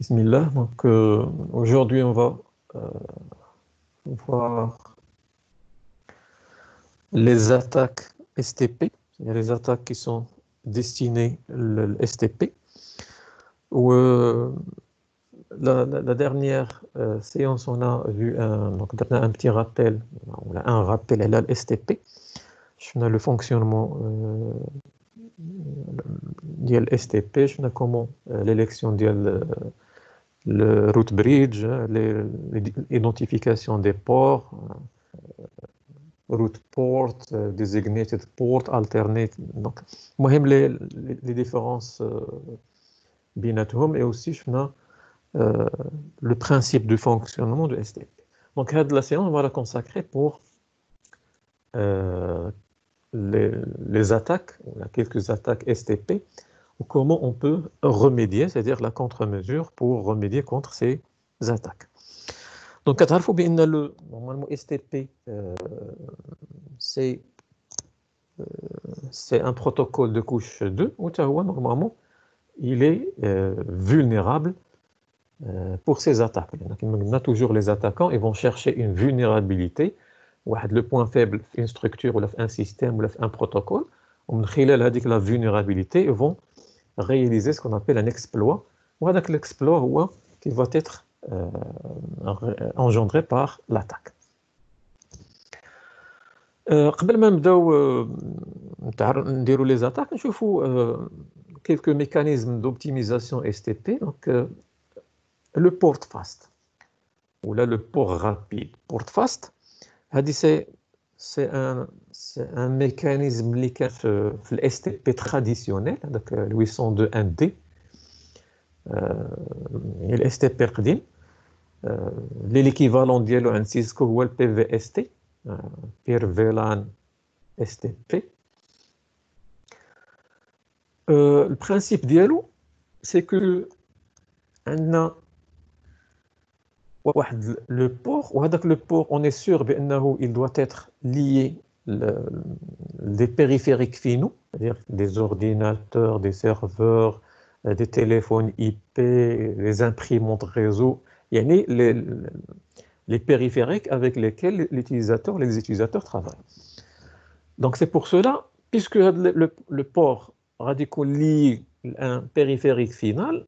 Bismillah. Donc euh, aujourd'hui, on va euh, voir les attaques STP, les attaques qui sont destinées le STP. Euh, la, dernière séance, on a vu un, un petit rappel, on a un rappel à l'STP. On a le fonctionnement de l'STP, je comment l'élection de le route bridge, l'identification des ports, euh, route port, euh, designated port, alternate. Donc, moi, les, les différences euh, بيناتهم et aussi je euh, le principe du fonctionnement de STP. Donc, la séance, on va la consacrer pour euh, les, les, attaques, quelques attaques STP comment on peut remédier, c'est-à-dire la contre-mesure pour remédier contre ces attaques. Donc, le normalement STP, euh, euh, c'est un protocole de couche 2 où normalement il est euh, vulnérable pour ces attaques. On a toujours les attaquants, ils vont chercher une vulnérabilité, le point faible, une structure, un système, un protocole. On la vulnérabilité, ils vont réaliser ce qu'on appelle un exploit. Ou l'exploit qui va être euh, engendré par l'attaque. قبل ما نبداو نديروا les attaques نشوفوا quelques mécanismes d'optimisation STP donc le port fast ou là le port rapide port fast c'est c'est un un mécanisme qui est dans le STP traditionnel, donc le 802.1d. Le STP قديم l'équivalent de Cisco ou le PVST, Peer VLAN STP. Le principe dialogue, c'est que le port, le port, on est sûr qu'il doit être lié des périphériques finaux, c'est-à-dire des ordinateurs, des serveurs, euh, des téléphones IP, des imprimantes réseau, il y a les, les périphériques avec lesquels l'utilisateur, les utilisateurs travaillent. Donc c'est pour cela, puisque le, port radical lie un périphérique final,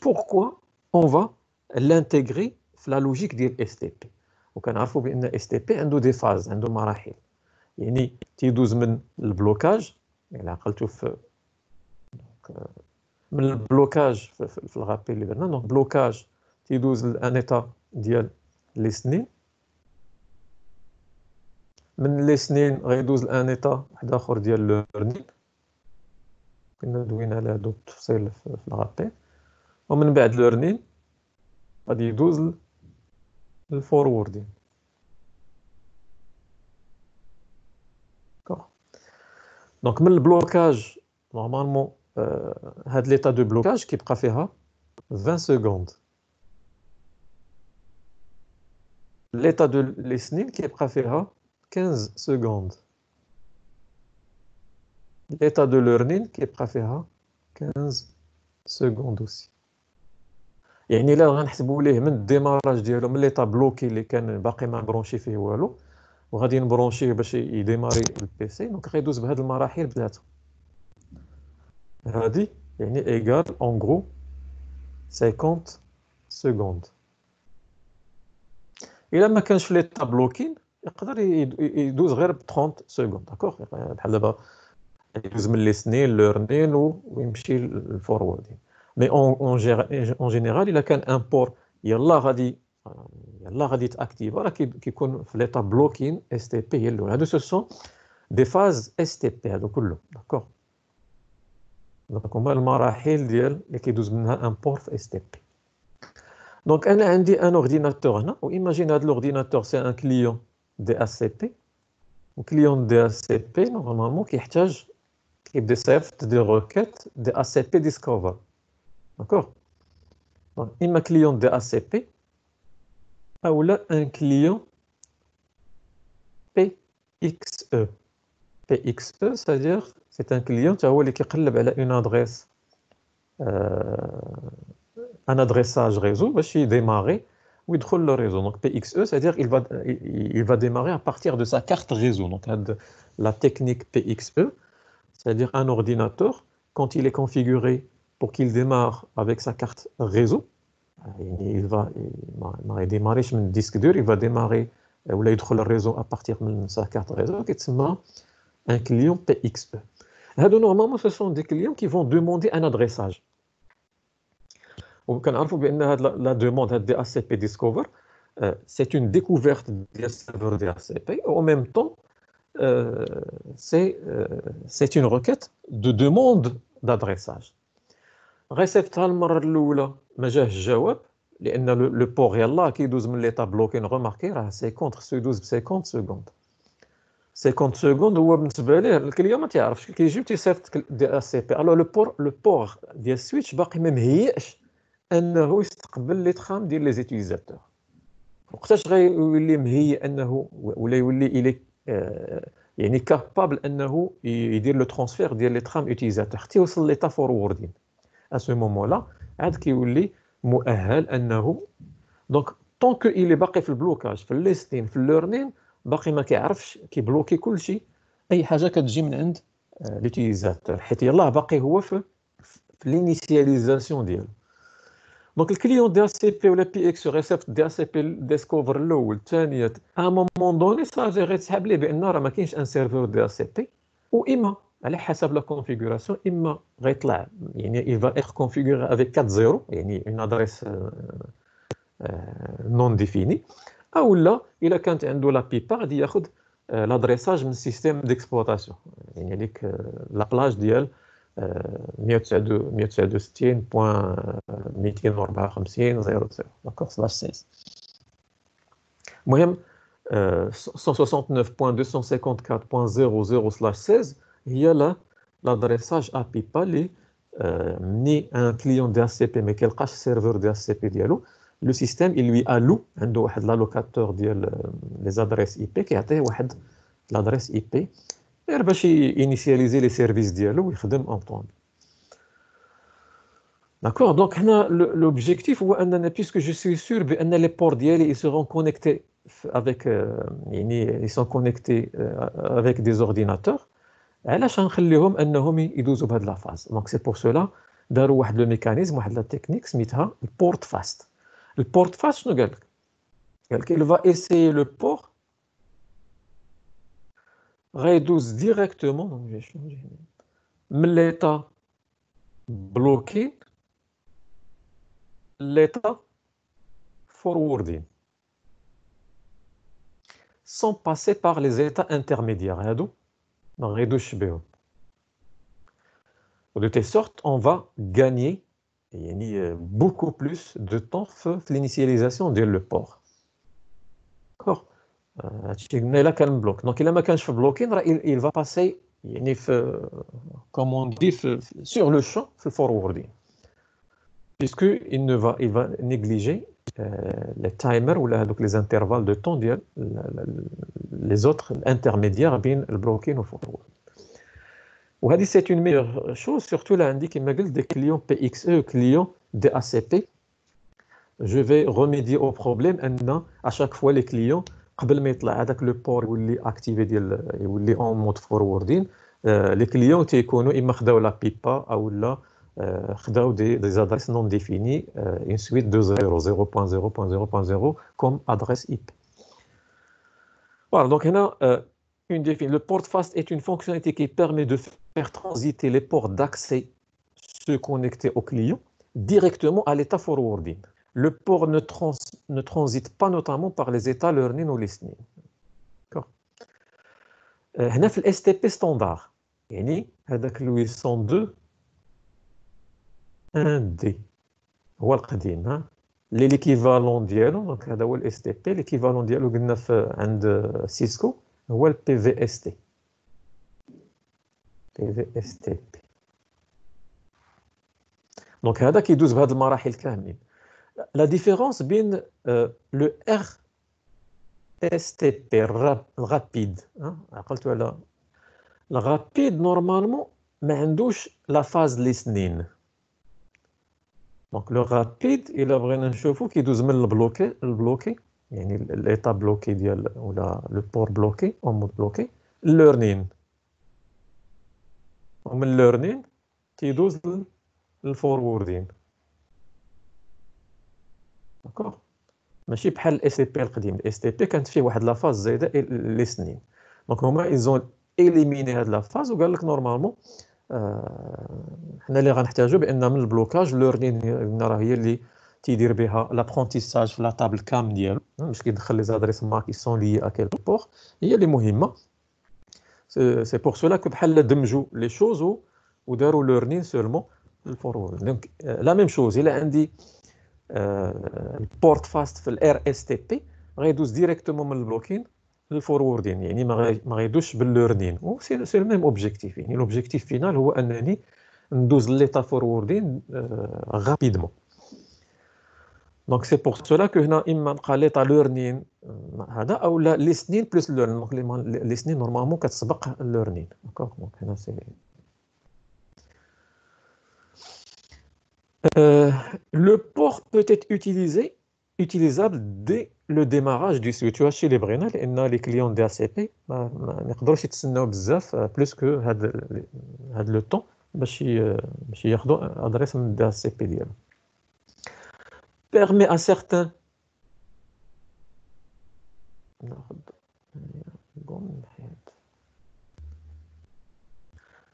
pourquoi on va l'intégrer la logique de STP وكنعرفوا بأن اس تي بي عنده دي فاز عنده مراحل. يعني تيدوز من البلوكاج يعني عقلتو في من البلوكاج في الغابي اللي درنا دونك بلوكاج تيدوز لأن إيتا ديال لي سنين. من لي سنين غيدوز لأن إيتا واحد آخر ديال ليرنين كنا دوينا على هادو التفصيل في الغابي ومن بعد ليرنين غادي يدوز forwarding. Donc, le blocage, normalement, euh, l'état de blocage qui faire 20 secondes. L'état de listening qui faire 15 secondes. L'état de learning qui faire 15 secondes aussi. يعني الا غنحسبوا ليه من الديماراج ديالو ملي تا بلوكي اللي كان باقي ما برونشي فيه والو. وغادي نبرونشيه باش يديماري البيسي دونك غيدوز بهاد المراحل بثلاثه هادي يعني ايكال اون غرو 50 سكوند إلا ما كانش في ليتا بلوكين يقدر يدوز غير ب 30 سكوند داكوغ بحال دابا يدوز من لي سنين لورنين ويمشي للفوروردين Mais en, en, en général, il a qu'un import. يلا غادي يلا غادي تاكتيفا راه كيكون في ليتا بلوكين اس تي بي هي الاولى هادو سو سون دي فاز اس تي بي هادو كلهم داكوغ دونك هما المراحل ديال اللي كيدوز منها ان بور في اس تي بي دونك انا عندي ان اورديناتور هنا وايماجين هاد الاورديناتور سي ان كليون دي اس سي بي وكليون دي اس سي بي نورمالمون كيحتاج كيبدا يصيفط دي روكيت دي اس سي بي ديسكوفر D'accord Donc, il client de ACP, ou là, un client PXE. PXE, c'est-à-dire, c'est un client qui a une adresse, euh, un adressage réseau, bah, je suis démarré, ou il le réseau. Donc PXE, c'est-à-dire il va, il va démarrer à partir de sa carte réseau. Donc la technique PXE, c'est-à-dire un ordinateur, quand il est configuré pour qu'il démarre avec sa carte réseau, il va démarrer sur un disque dur, il va démarrer ou يدخل le réseau à partir de sa carte réseau, qui un client PXE. Normalement, ce sont des clients qui vont demander un adressage. وكنعرفوا بان هاد لا دوموند هاد دي اس سي بي ديسكوفر سي اون ديكوفيرت ديال السيرفر دي اس سي بي او ميم طون سي سي اون روكيت دو دوموند غيصيفطها المره الاولى ما جاهش الجواب لأن لو بور يلاه كيدوز من ليطا بلوكين غوماركي راه سي كونتر سو يدوز ب 50 سكوند 50 سكوند هو بالنسبة ليه الكليون ما تعرفش كيجي اس سي بي ألو لو بور لو بور ديال السويتش باقي ما مهيئش انه يستقبل لي ترام ديال لي زيتيزاتور وقتاش غيولي مهيئ انه ولا يولي الي يعني كابابل انه يدير لو ترانسفير ديال لي ترام يوتيزاتور حتى يوصل ليتا فوروردين ا سو مومون لا عاد كيولي مؤهل انه دونك طونك الي باقي في البلوكاج في الليستين في الليرنين باقي ما كيعرفش كيبلوكي كلشي أي حاجة كتجي من عند لوتيزاتور حيت يلاه باقي هو في في لينيسياليزاسيون ديالو دونك الكليون دي سي بي ولا بي إكس ريسيفت دي سي بي ديسكوفر الأول الثانية ا مومون دوني صافي غيتسحب ليه بان راه ما كاينش ان سيرفور دي سي بي واما على حسب لا كونفيغوراسيون اما غيطلع يعني il va être configuré avec 4 0 يعني اون ادريس نون ديفيني او لا الا كانت عنده لا بيبا غادي ياخذ لادريساج من السيستيم ديكسبلوطاسيون يعني هذيك لا بلاج ديال 169.254.0 d'accord slash 16 المهم 169.254.00 slash 16 هي لا l'adressage API pas les ni un client DHCP mais quel cache serveur DHCP ديالو le système il lui alloue عنده واحد l'allocateur ديال les adresses IP كيعطيه واحد l'adresse IP غير باش ينيسياليزي لي سيرفيس ديالو ويخدم اون طون داكور دونك هنا لوبجيكتيف هو اننا بيسكو جو سوي سور بان لي بور ديالي اي سيرون كونيكتي افيك يعني اي علاش غنخليهم انهم يدوزوا بهاد لا فاز دونك سي بور سولا داروا واحد لو ميكانيزم واحد لا تكنيك سميتها البورت فاست البورت فاست شنو قال لك قال لك il va essayer le port غيدوز ديريكتومون دونك شنو من ليطا بلوكي ليطا فوروردين sans passer par les états intermédiaires هادو ما غيدوش بهم De telle sorte, on va gagner euh, beaucoup plus de temps pour l'initialisation de le port. D'accord euh, donc, il a un bloqué, il va passer, euh, comme on dit, sur le champ, le forwarding. Puisqu'il va, il va négliger les timers ولا هذوك les intervalles de temps ديال les autres intermédiaires بين البلوكين والفورورد وهذه سي اون ميور شوز سورتو لا عندي كما قلت دي كليون بي اكس او كليون دي ا سي بي جو في remédier au problème ان à chaque fois les clients قبل ما يطلع هذاك لو بور يولي اكتيفي ديال يولي اون مود فوروردين لي كليون تيكونوا اما خداو لا بيبا او لا خداو دي دي ادريس نون ديفيني اون سويت دو 0 0.0.0.0 كوم ادريس اي بي Voilà, donc هنا une défini. Le port fast est une fonctionnalité qui permet de faire transiter les ports d'accès se connecter au client directement à l'état forwarding. le port ne, trans, ne, transite pas notamment par les états learning ou listening. D'accord هنا في الاس تي بي ستاندار يعني هذاك ال 802 1 دي هو القديم ها اللي ليكيفالون ديالو دونك هذا هو الاس تي بي ليكيفالون ديالو قلنا في عند سيسكو هو البي في اس تي بي في اس تي بي دونك هذا كيدوز بهذه المراحل كاملين la différence bien euh, le RSTP rapide hein, le rapide normalement ما عندوش la phase listening دونك لو رابيد الا بغينا نشوفو كيدوز من البلوكي البلوكي يعني ليطا بلوكي ديال ولا لو بور بلوكي أو مود بلوكي ليرنين ومن ليرنين كيدوز للفوروردين داكوغ ماشي بحال الاس تي بي القديم. الاس تي بي كانت فيه واحد لافاز زايدة لي سنين دونك هما ايزون اليميني هاد لافاز وقال لك نورمالمون حنا اللي غنحتاجو بأن من البلوكاج لورنين راه هي اللي تيدير بها لابرونتيساج في لا طابل كام ديالو. باش كيدخل لي زادريس مارك كي سون لي ا كيل بور هي اللي مهمة. سي بور سولا كو بحال دمجوا لي شوز وداروا لورنين سولمون الفورورد دونك لا ميم شوز إلا عندي البورت فاست في الار اس تي بي غيدوز ديريكتومون من البلوكين. للفوروردين يعني ما غيدوش باللورنين سي لو ميم اوبجيكتيف يعني لوبجيكتيف فينال هو انني ندوز ليطا فوروردين غابيدمون دونك سي بور سولا كو هنا اما نلقى ليطا لورنين هذا او لا لي سنين بلس لورنين دونك لي سنين نورمالمون كتسبق اللورنين داكوغ دونك هنا سي le port peut être utilisé utilisable dès le démarrage du site. Tu vois, chez les Brunel, a les clients des bah, bah, euh, plus que le temps, bah, euh, euh, adresse des Permet à certains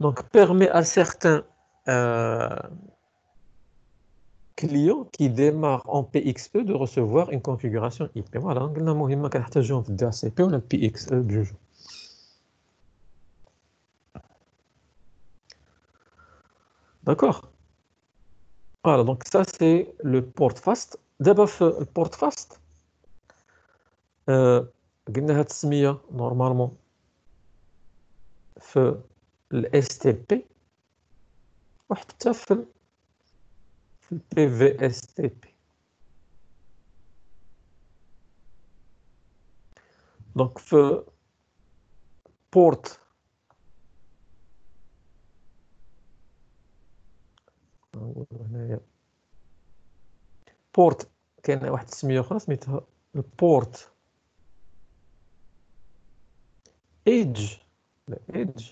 donc permet à certains client qui démarre en PXE de recevoir une configuration IP. Voilà, قلنا مهمة كنحتاجوهم في DHCP ولا PXE بجوج. D'accord Voilà, donc ça c'est le port fast. D'abord, le port fast, قلنا هاد السمية نورمالمون في ال STP وحتى في PVSTP. Donc, port بورت كاين واحد السميه اخرى سميتها البورت ايدج لا ايدج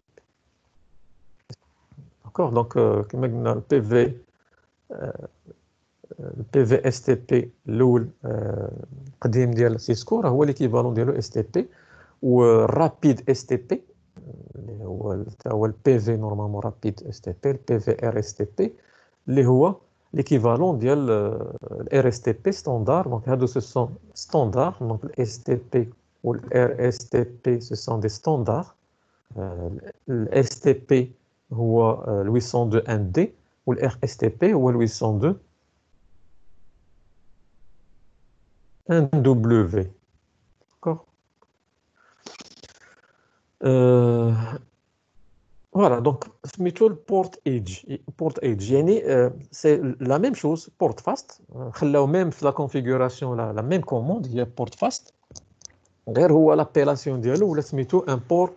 D'accord Donc, euh, le PV, euh, le PV STP, l'oul, قديم ديال سيسكو راه هو l'équivalent ديالو STP و rapide STP اللي هو هو البي في نورمالمون رابيد اس تي بي البي في ار اس تي بي اللي هو ليكيفالون ديال الار اس تي بي ستاندار دونك هادو سو سون ستاندار دونك الاس تي بي والار اس تي بي سو سون دي ستاندار الاس تي بي هو ال 802 ان دي والار اس تي بي هو ال 802 ان دبليو في داكور فوالا دونك سميتو البورت ايدج بورت ايدج يعني سي لا ميم شوز بورت فاست خلاو ميم في لا كونفيغوراسيون لا ميم كوموند هي بورت فاست غير هو لابيلاسيون ديالو ولا سميتو ان بور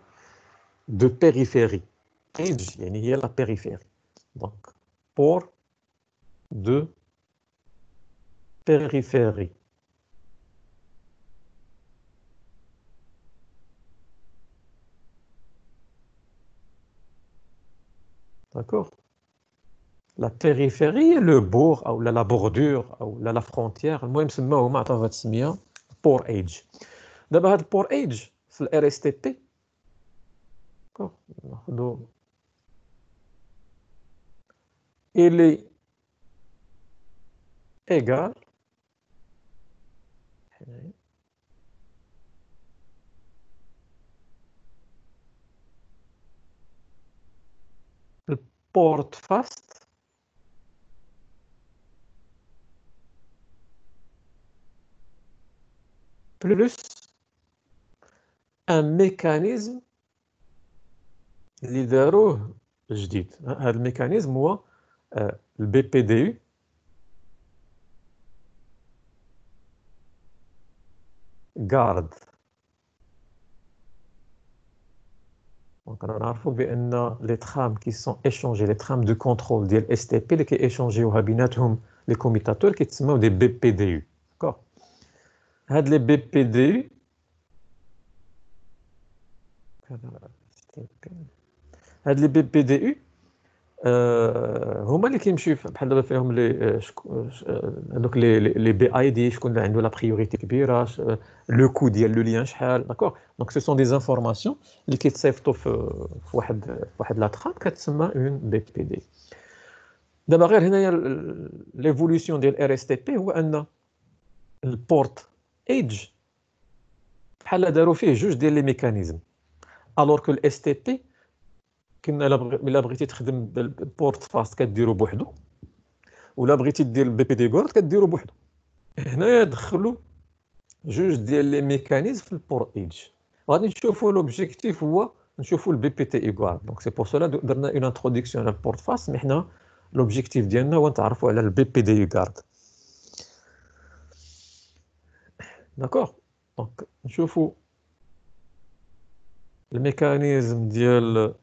دو بيريفيري edge يعني هي la périphérie donc port de périphérie d'accord la périphérie le bord ou la bordure ou la frontière المهم سماو ما عطاو هاد السميه port edge دابا هاد port edge في ال RSTP ناخذ il est égal le port plus un mécanisme libéraux je dis hein, un mécanisme ou euh, le BPDU. garde. Donc, on les trames qui sont échangées, les trames de contrôle des STP, qui sont échangées au habinatهم les commutateurs qui sont des BPDU. D'accord? Had les BPDU Had les BPDU هما اللي كيمشيو بحال دابا فيهم لي هذوك لي لي بي اي دي شكون اللي عنده لا بريوريتي كبيره لو كو ديال لو ليان شحال داكوغ دونك سو سون دي زانفورماسيون اللي كيتصيفطوا في في واحد في واحد لا ترام كتسمى اون بي بي دي دابا غير هنايا ليفولوسيون ديال ار اس تي بي هو ان البورت ايدج بحال داروا فيه جوج ديال لي ميكانيزم الوغ كو الاس تي بي كنا الا بغيتي تخدم بالبورت فاست كديرو بوحدو ولا بغيتي دير البي بي دي غورد كديرو بوحدو. هنايا دخلوا جوج ديال لي ميكانيزم في البور ايدج. غادي نشوفوا لوبجيكتيف هو نشوفوا البي بي تي غورد دونك سي بور سولا درنا اون انتروداكسيون على البورت فاست مي حنا لوبجيكتيف ديالنا هو نتعرفوا على البي بي دي غارد داكوغ دونك نشوفوا الميكانيزم ديال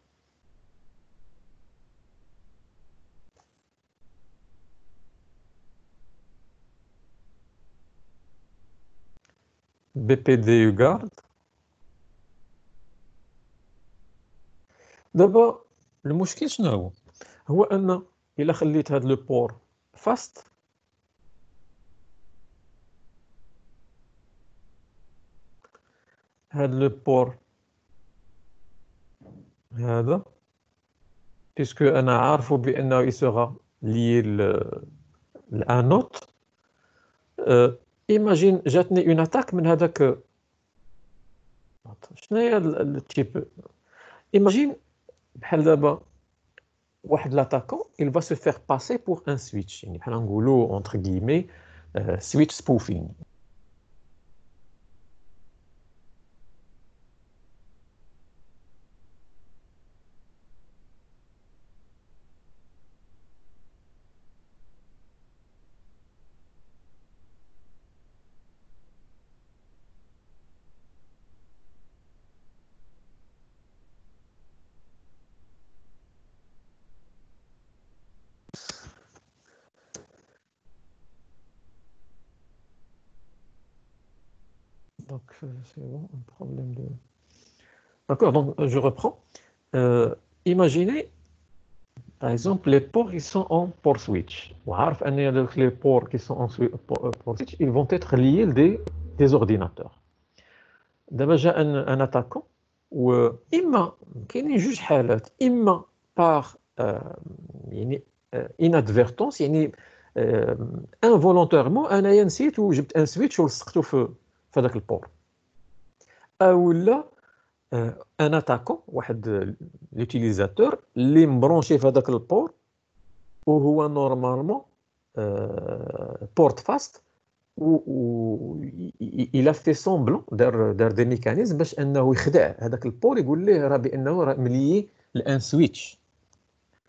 BPD garde. دابا المشكل شنو هو هو ان الا خليت هذا لو بور فاست هذا لو بور هذا. بيسكو أنا عارفه بأنه يسوغا لي الانوت ايماجين جاتني اون اتاك من هذاك شنو هي التيب ايماجين بحال دابا واحد لاتاكون il va se faire passer pour un switch يعني بحال نقولوا entre guillemets switch spoofing Donc, c'est bon, un problème de... D'accord, donc je reprends. Euh, imaginez, par exemple, les ports qui sont en port switch. Les ports qui sont en port switch, ils vont être liés des, des ordinateurs. D'abord, j'ai un, un, attaquant ou إما كاينين جوج حالات إما par يعني inadvertance يعني involontairement انايا نسيت وجبت ان سويتش ولصقته في في هذاك البور أو لا ان اتاكون واحد لوتيليزاتور اللي مبرونشي في هذاك البور وهو نورمالمون بورت فاست و إلى في سومبلون دار دار دي ميكانيزم باش أنه يخدع هذاك البور يقول ليه راه بأنه راه مليي الان سويتش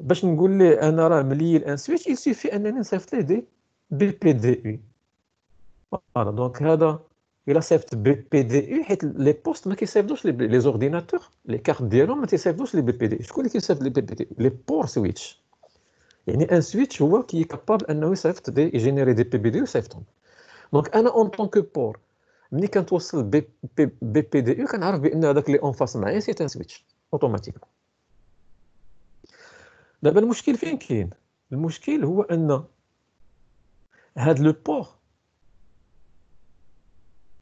باش نقول ليه أنا راه مليي الان سويتش يسيفي أنني نصيفط ليه دي بي بي دي يو فوالا دونك هذا الى صيفط بي بي دي اي حيت لي بوست ما كيصيفطوش لي زورديناتور لي كارت ديالهم ما تيصيفطوش لي بي بي دي شكون اللي كيصيفط لي بي بي دي لي بور سويتش يعني ان سويتش هو كي كابابل انه يصيفط دي يجينيري دي بي بي دي ويصيفطهم دونك انا اون طون كو بور ملي كنتوصل بي بي, بي, بي دي يو كنعرف بان هذاك اللي اون فاس معايا سي ان سويتش اوتوماتيكمون دابا المشكل فين كاين المشكل هو ان هاد لو بور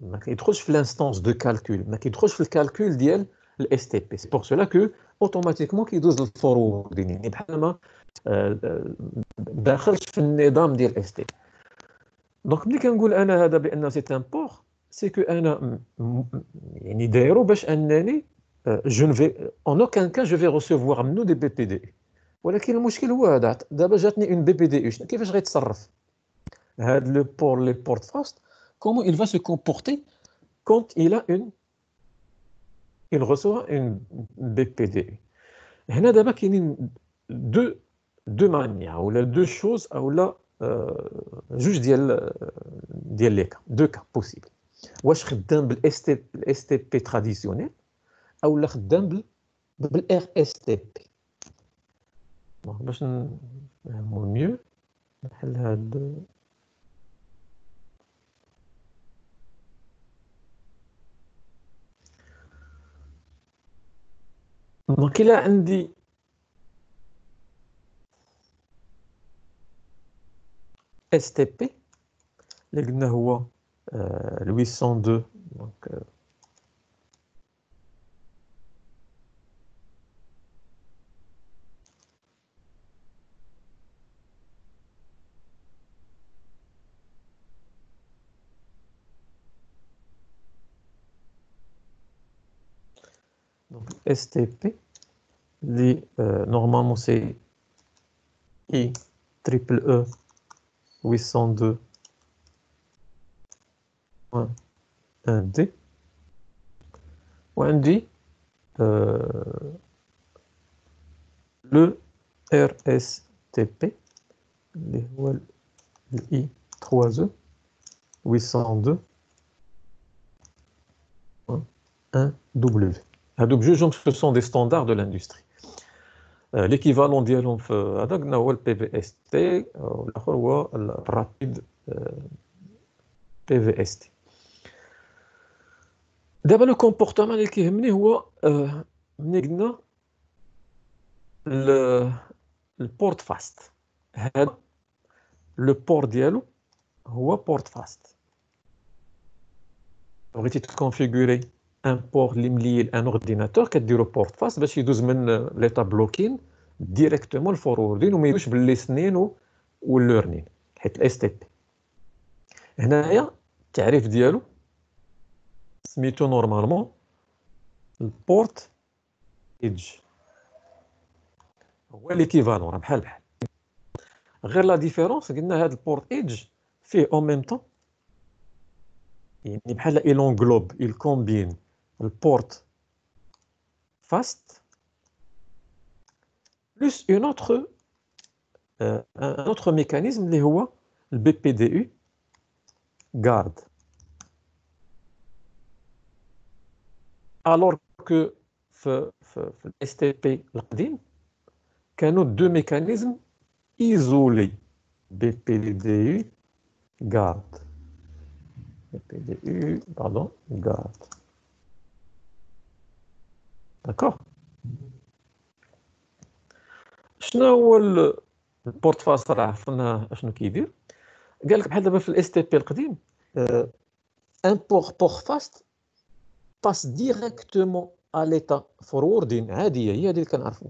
ما كيدخلش في الانستونس دو كالكول ما كيدخلش في الكالكول ديال الاس تي بي سي بور سولا كو اوتوماتيكمون كيدوز للفوروردين يعني بحال ما آه، آه، داخلش في النظام ديال اس تي دونك ملي كنقول انا هذا بان سي ان بور سي كو انا يعني دايرو باش انني جو نفي اون اوكان كان جو في ريسيفوار منو دي بي بي دي ولكن المشكل هو هذا دابا جاتني اون بي بي دي كيفاش غيتصرف هاد لو بور لي بورت فاست comment il va se comporter quand il a une il reçoit une BPD هنا دابا كاينين دو دو مانيير ولا دو شوز اولا جوج ديال ديال لي كا دو كا بوسيبل واش خدام بالاس تي الاس تي بي تراديسيونيل اولا خدام بالار اس تي بي باش نفهمو ميو نحل هاد دونك الا عندي اس تي بي اللي قلنا هو ال 802 دونك Donc STP, euh, normalement c'est I triple E 802 1 D. On dit euh, le RSTP, I 3E 802 1 W. هذوك جوج ce sont des standards de l'industrie l'équivalent ديالهم في هذا قلنا هو البي في اس تي والاخر هو الرابيد بي في اس تي دابا لو كومبورتمون اللي كيهمني هو ملي قلنا البورت فاست هذا لو بور ديالو هو بورت فاست بغيتي تكونفيغوري ان بور اللي ملي ان اورديناتور كديرو بورت فاس باش يدوز من ليتا بلوكين ديريكتومون الفوروردين وما يدوش باللي سنين حيت الاس تي بي هنايا التعريف ديالو. سميتو نورمالمون البورت ايدج هو ليكيفالون راه بحال بحال. غير لا ديفيرونس قلنا هاد البورت ايدج فيه اون ميم طون يعني بحال englobe il combine. le port fast plus une autre, euh, un autre mécanisme, les le BPDU, garde. Alors que le STP, autre deux mécanismes isolés, BPDU, garde. BPDU, pardon, garde. داكوغ شنو هو البورت فاس راه عرفنا اشنو كيدير قال لك بحال دابا في الاس تي بي القديم ان بور بور فاست باس ديريكتومون ا ليتا فوروردين عاديه هي هذه اللي كنعرفوا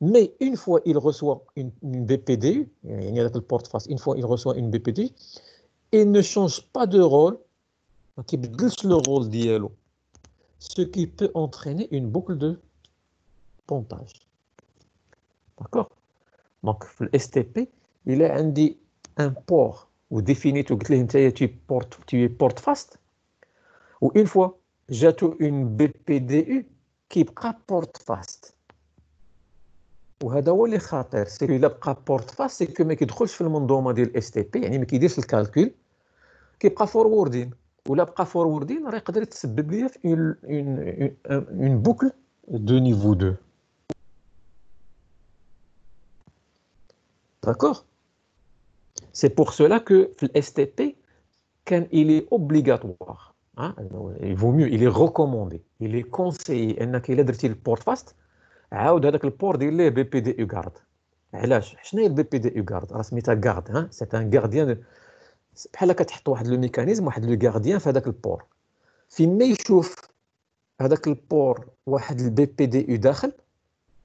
مي اون فوا il reçoit une, une BPD يعني هذاك البورت فاست اون فوا il reçoit une BPD il ne change pas de rôle ما كيبدلش لو رول ديالو ce qui peut entraîner une boucle de pontage. D'accord Donc, le STP, il est un port ou défini, tu es porte, tu es porte fast. Ou une fois, j'ai une BPDU qui est porte fast. وهذا هو اللي خاطر سي الا بقى بورت فاست سي كو ما كيدخلش في المنظومه ديال الاس تي بي يعني ما كيديرش الكالكول كيبقى فوروردين ولا بقى فوروردين راه يقدر يتسبب ليا في اون اون اون بوكل دو نيفو 2 D'accord C'est pour cela que le STP, quand il est obligatoire, hein, il vaut mieux, il est recommandé, il est conseillé انك الا درتي البورت فاست عاود هذاك البور دير ليه بي بي دي يو غارد علاش شنو هي البي بي دي يو غارد راه سميتها غارد ها سي ان غارديان بحال كتحط واحد لو ميكانيزم واحد لو غارديان في هذاك البور. فين ما يشوف هذاك البور واحد البي بي دي يو داخل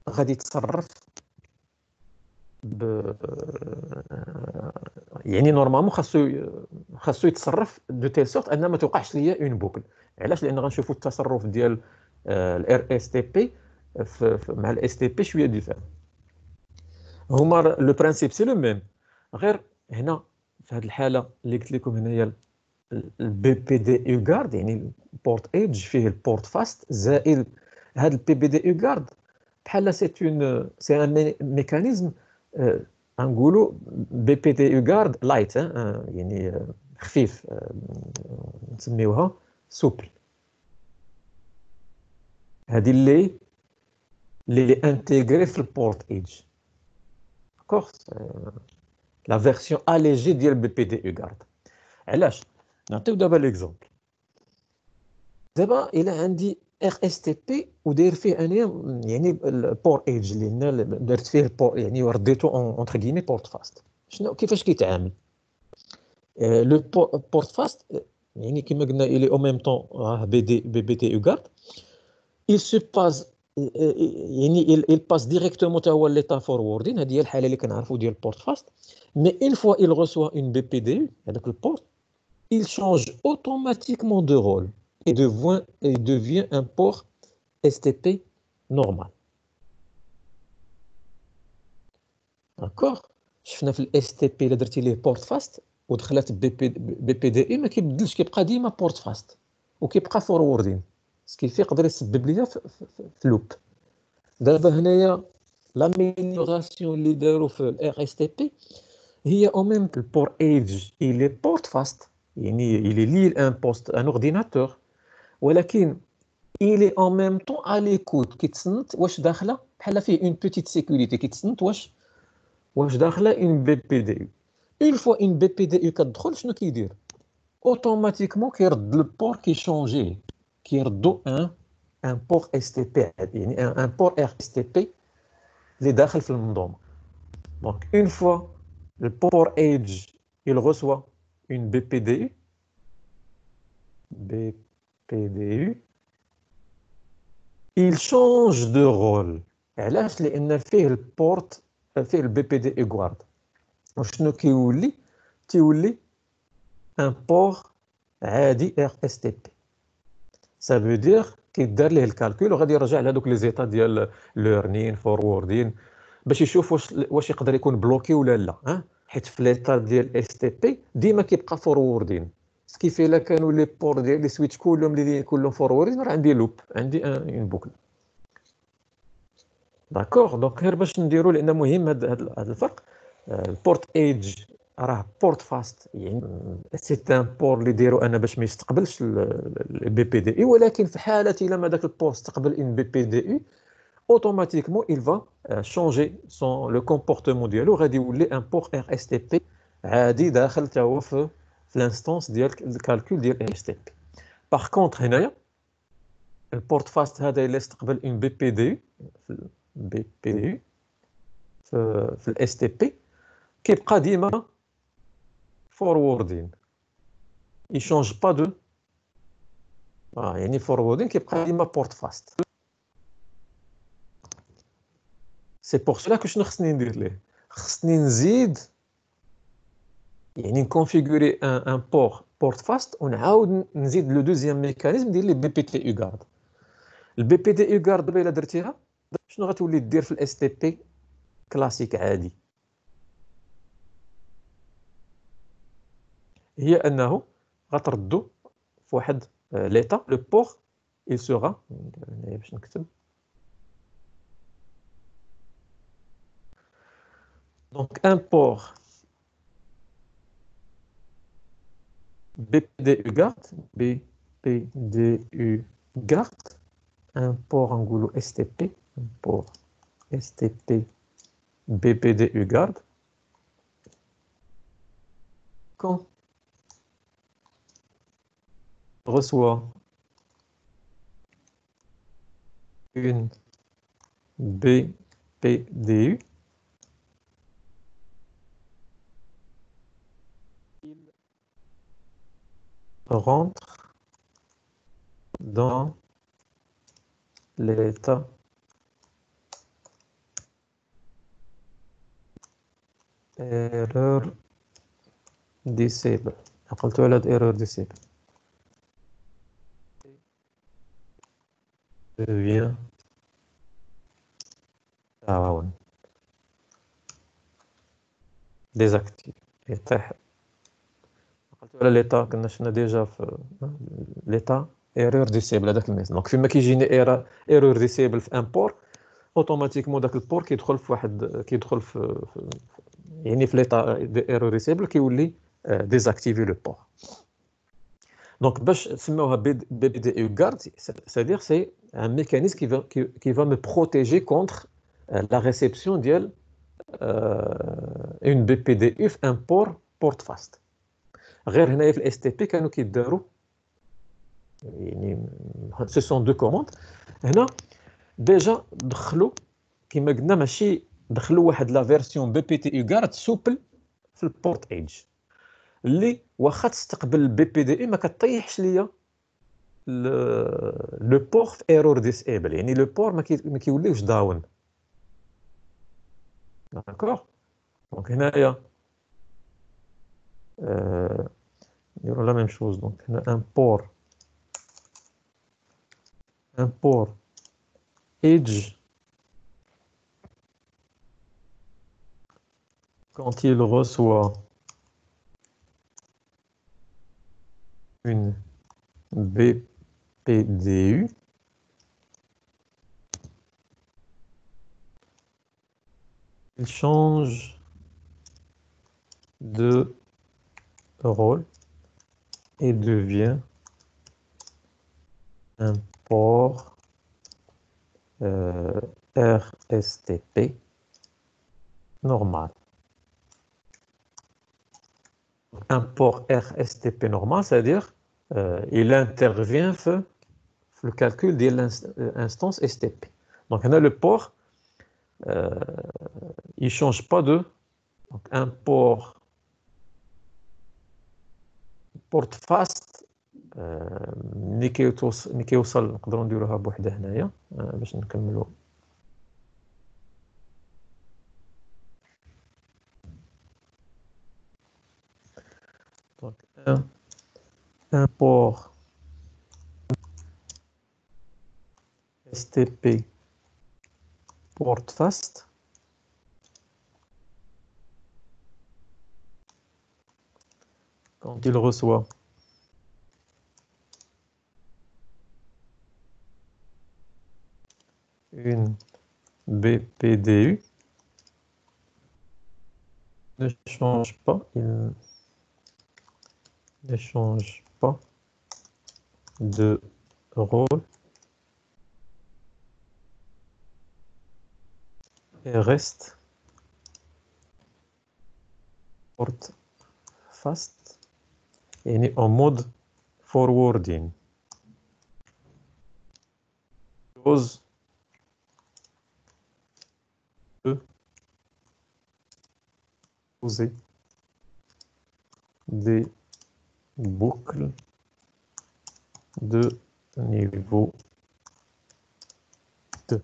غادي يتصرف ب يعني نورمالمون خاصو خاصو يتصرف دو تيل سورت ان ما توقعش ليا اون بوكل علاش؟ لأن غنشوفوا التصرف ديال الار اس تي بي مع الاس تي بي شوية ديفيرون هما لو برانسيب سي لو ميم غير هنا في هذه الحالة اللي قلت لكم هنايا البي بي دي يو غارد يعني البورت ايدج فيه البورت فاست زائد هذا البي بي دي يو غارد بحال سي اون سي ان ميكانيزم نقولوا بي بي دي يو غارد لايت يعني خفيف نسميوها سوبل هذه اللي اللي انتيغري في البورت ايدج داكوغ لا فيرسيون اليجي ديال بي بي دي يو غارد علاش نعطيو دابا ليكزومبل دابا الا عندي ار اس تي بي وداير فيه انايا يعني البور ايدج اللي درت فيه البور يعني رديتو اونتر كيمي بورت فاست شنو كيفاش كيتعامل لو بورت فاست يعني كما قلنا الي او ميم طون راه بي دي بي بي تي يو غارد il se passe يعني passe directement تا هو ليتا فوروردين هذه هي الحالة اللي كنعرفوا ديال البورت فاست مي اون فوا il reçoit une BPD هذاك البورت il change automatiquement de rôle et devient, et devient un port STP normal. D'accord? شفنا في الاس تي بي إلا درتي ليه بورت فاست ودخلت بي بي بي بي دي اي ما كيبدلش كيبقى ديما بورت فاست وكيبقى فوروردين سكيفي يقدر يسبب ليا في, في, في لوب دابا هنايا لاميليوراسيون اللي داروا في الار اس تي بي هي او ميم البور ايدج الي بورت فاست يعني الي لي ان بوست ان اورديناتور ولكن il est en même temps à l'écoute كيتصنت واش داخله بحال فيه اون بيتيت سيكوريتي كيتصنت واش واش داخله اون بي بي دي اون فوا اون بي بي دي يو كتدخل شنو كيدير اوتوماتيكمون كيرد البور كيشونجي كيردو ان ان بور اس تي بي يعني ان بور ار اس تي بي اللي داخل في المنظومه دونك اون فوا البور ايدج il reçoit une BPDU BPDU il change de rôle علاش لان فيه البورت فيه البي بي دي ايغوارد وشنو كيولي تيولي ان بور عادي ار اس تي بي سا فو دير كيدار ليه الكالكول وغادي يرجع لهذوك لي زيتا ديال ليرنين فوروردين باش يشوف واش واش يقدر يكون بلوكي ولا لا ها حيت في ليطا ديال اس تي بي ديما كيبقى فوروردين سكيفي الا كانوا لي بور ديال لي سويتش كلهم اللي كلهم فوروردين راه عندي لوب عندي اون بوكل داكوغ دونك غير باش نديرو لأن مهم هذا الفرق البورت ايدج راه بورت فاست يعني سي ان بور اللي ديرو أنا باش ما يستقبلش البي بي دي اي ولكن في حالة إلا ما داك البور استقبل إن بي بي دي اي automatiquement il va changer son le comportement ديالو غادي يولي ان بور ار اس تي بي عادي داخل حتى هو في الانستونس ديال الكالكول ديال ار اس تي بي باغ كونتر هنايا البورت فاست هذا اللي استقبل اون بي بي دي بي بي دي في الاس تي بي كيبقى ديما فوروردين يشونج با دو آه يعني فوروردين كيبقى ديما بورت فاست سي بور سولا كو شنو خصني ندير ليه خصني نزيد يعني نكونفيغوري ان ان بور بورت فاست ونعاود نزيد لو دوزيام ميكانيزم ديال لي بي بي تي يو غارد البي بي تي يو غارد دابا الا درتيها شنو غتولي دير في الاس تي بي كلاسيك عادي هي انه غتردو في واحد ليتا لو بور il sera باش نكتب Donc, un port BPDU garde, BPDU garde, un port Angulo STP, un port STP BPDU garde. Quand reçoit une BPDU, rentre dans l'état error disable قلت ولد error disable Devient down désactive يطيح قلت ولا ليتا كنا شفنا ديجا في ليتا. ايرور ديسيبل هذاك الميساج دونك فيما كيجيني ايرور ديسيبل في ان بور اوتوماتيكمون داك البور كيدخل في واحد كيدخل في, يعني في ليتا ايرور ديسيبل كيولي ديزاكتيفي لو بور دونك باش نسموها بي بي دي اي غارد سادير سي ان ميكانيزم كي va qui va me protéger contre la réception ديال اون بي بي دي اف ان بور بورت فاست غير هنايا في الاس تي بي كانوا كيداروا يعني سو سون دو كوموند هنا ديجا دخلوا كما قلنا ماشي دخلوا واحد لا فيرسيون بي بي تي يو غارد سوبل في البورت ايدج اللي واخا تستقبل البي بي دي اي ما كطيحش ليا لو بور في ايرور ديسيبل يعني لو بور ما كيوليوش داون داكوغ دونك هنايا نديرو لا ميم شوز دونك هنا ان بور un port edge quand il reçoit une BPDU il change de rôle et devient un port euh, RSTP normal Un port RSTP normal, c'est-à-dire euh, il intervient sur le calcul de l'instance STP. Donc, on a le port, euh, il ne change pas de. Donc, un port porte fast ملي كيوصل ملي كيوصل نقدروا نديروها بوحدها هنايا باش نكملوا un, port STP port fast quand il reçoit. Une BPDU ne change pas, il ne change pas de rôle et reste porte fast et en mode forwarding. Chose poser des boucles de niveau 2.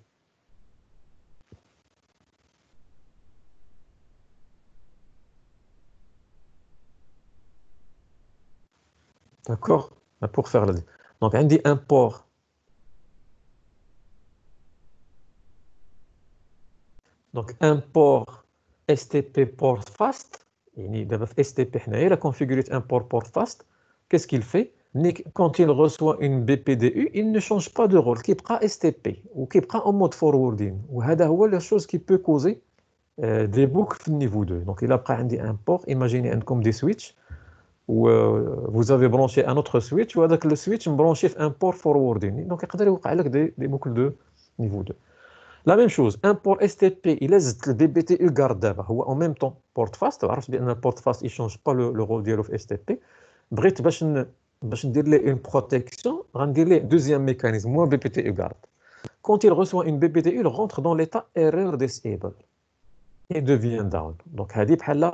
D'accord Pour faire la... Donc, on dit un port. Donc, un port STP port fast يعني دابا في STP حنايا لا configuré un port port fast qu'est-ce qu'il fait? Quand il reçoit une BPDU, il ne change pas de rôle, qui prend STP ou qui prend en mode forwarding. Ou c'est la chose qui peut causer euh, des boucles niveau 2. Donc il a un port, imaginez comme des switches, où euh, vous avez branché un autre switch, ou avec le switch branché un port forwarding. Donc il peut y des, des boucles de niveau 2. La même chose, un port STP, il laisse le DBTU garde en même temps port fast, alors le port fast il ne change pas le, rôle de STP. Bref, باش ندير une protection, ندير deuxième mécanisme, moi BPTU garde. Quand il reçoit une BPTU, il rentre dans l'état error disable et devient down. Donc, هذه بحال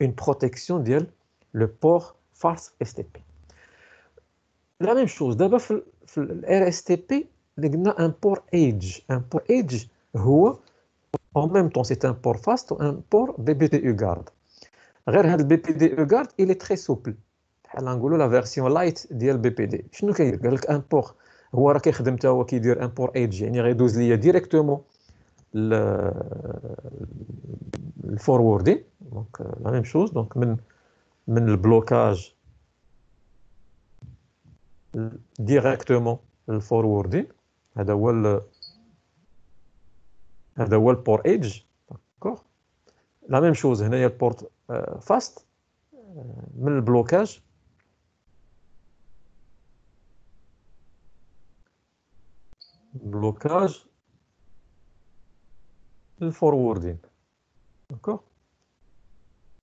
une protection ديال le port fast STP. La même chose, d'abord, le RSTP, un port age un port age en même temps c'est un port fast ou un port BPDU guard le BPDU guard il est très souple la version light ديال BPD شنو كيدير قال لك un port هو راه كيخدم حتى هو كيدير un port age يعني غيدوز ليا ديريكتومون الفوروردين دونك لا ميم شوز دونك من من البلوكاج ديريكتومون الفوروردين هذا هو هذا هو البور ايدج داكوغ لا ميم شوز هنايا البورت فاست من البلوكاج Blocage الفوروردين داكوغ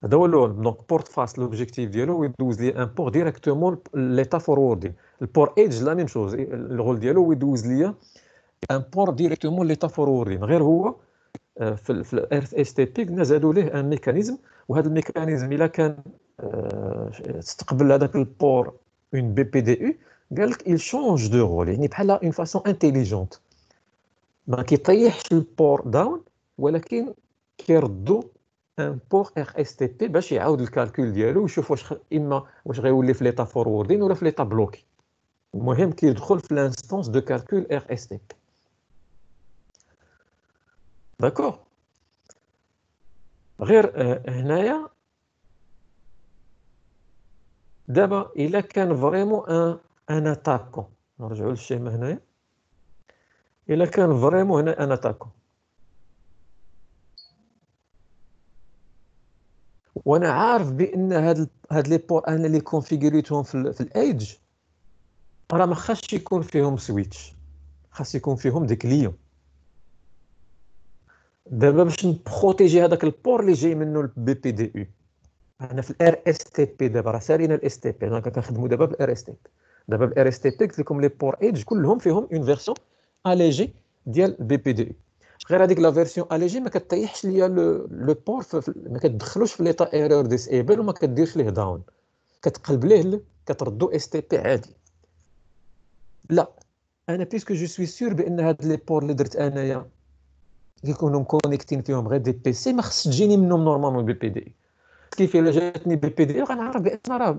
هذا هو الأول دونك بورت فاست لوبجيكتيف ديالو هو يدوز لي ان بور ديريكتومون ليتا فوروردين البور ايدج لا ميم شوز الغول ديالو هو يدوز ليا ان بور ديريكتومون ليتا فوروردين غير هو في في الار اس تي بي قلنا زادوا ليه ان ميكانيزم وهذا الميكانيزم الا كان استقبل هذاك البور اون بي بي دي لك il change de rôle يعني بحال اون فاسون انتيليجونت ما كيطيحش البور داون ولكن كيردو ان بور ار اس تي بي باش يعاود الكالكول ديالو ويشوف واش اما واش غيولي في ليطا فوروردين ولا في ليطا بلوكي المهم كيدخل في لانستونس دو كالكول ار اس تي بي داكوغ غير هنايا دابا الا كان فريمون ان ان اتاكون نرجعوا للشيمه هنايا الا كان فريمون هنا ان اتاكون وأنا عارف بأن هاد هاد لي بور أنا اللي كونفيغوريتهم في, في الإيدج راه ما خاصش يكون فيهم سويتش. خاص يكون فيهم دي كليون دابا باش نبروتيجي هذاك البور اللي جاي منه البي بي دي يو أنا في الار إس تي بي دابا راه سالينا الاس تي بي. أنا كنخدموا دابا بالار إس تي بي. دابا بالار اس تي قلت لكم لي بور إيدج كلهم فيهم اون فيرسيون اليجي ديال بي بي دي غير هذيك لا فيرسيون اليجي ما كطيحش ليا لو بور ما كتدخلوش في ليطا ايرور ديسيبل وما كديرش ليه داون كتقلب ليه كتردو اس تي بي عادي. لا أنا بيسكو جو سوي سور بأن هاد لي بور اللي درت أنايا كيكونوا مكونيكتين فيهم غير دي بي سي ما خص تجيني منهم نورمالمون بي بي دي كيف إلا جاتني بي بي دي غنعرف بأن راه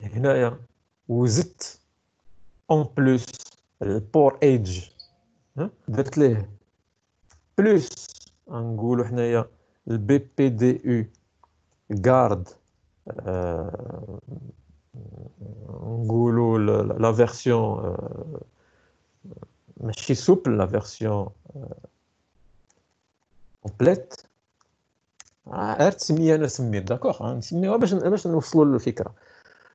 هنايا وزدت اون بلوس البور ايدج درت ليه بلوس نقولوا حنايا البي بي دي يو غارد نقولوا لا فيرسيون ماشي سوبل لا فيرسيون كومبليت غير تسميه انا سميت داكوغ نسميوها باش باش نوصلوا للفكره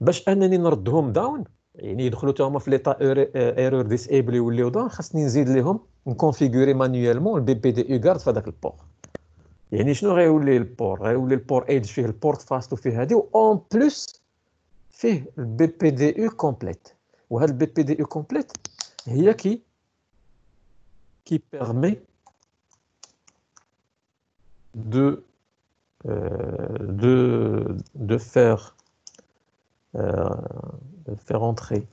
باش انني نردهم داون يعني يدخلوا حتى هما في ليطا ايرور ديسيبل يوليو داون خاصني نزيد لهم نكونفيغوري مانيوالمون البي بي دي او غارد في هذاك البور يعني شنو غيولي البور غيولي البور ايدج فيه البورت فاست وفيه هادي اون بلوس فيه البي بي دي او كومبليت وهذا البي بي دي او كومبليت هي qui, qui permet de, euh, de, de, faire, euh, de faire entrer.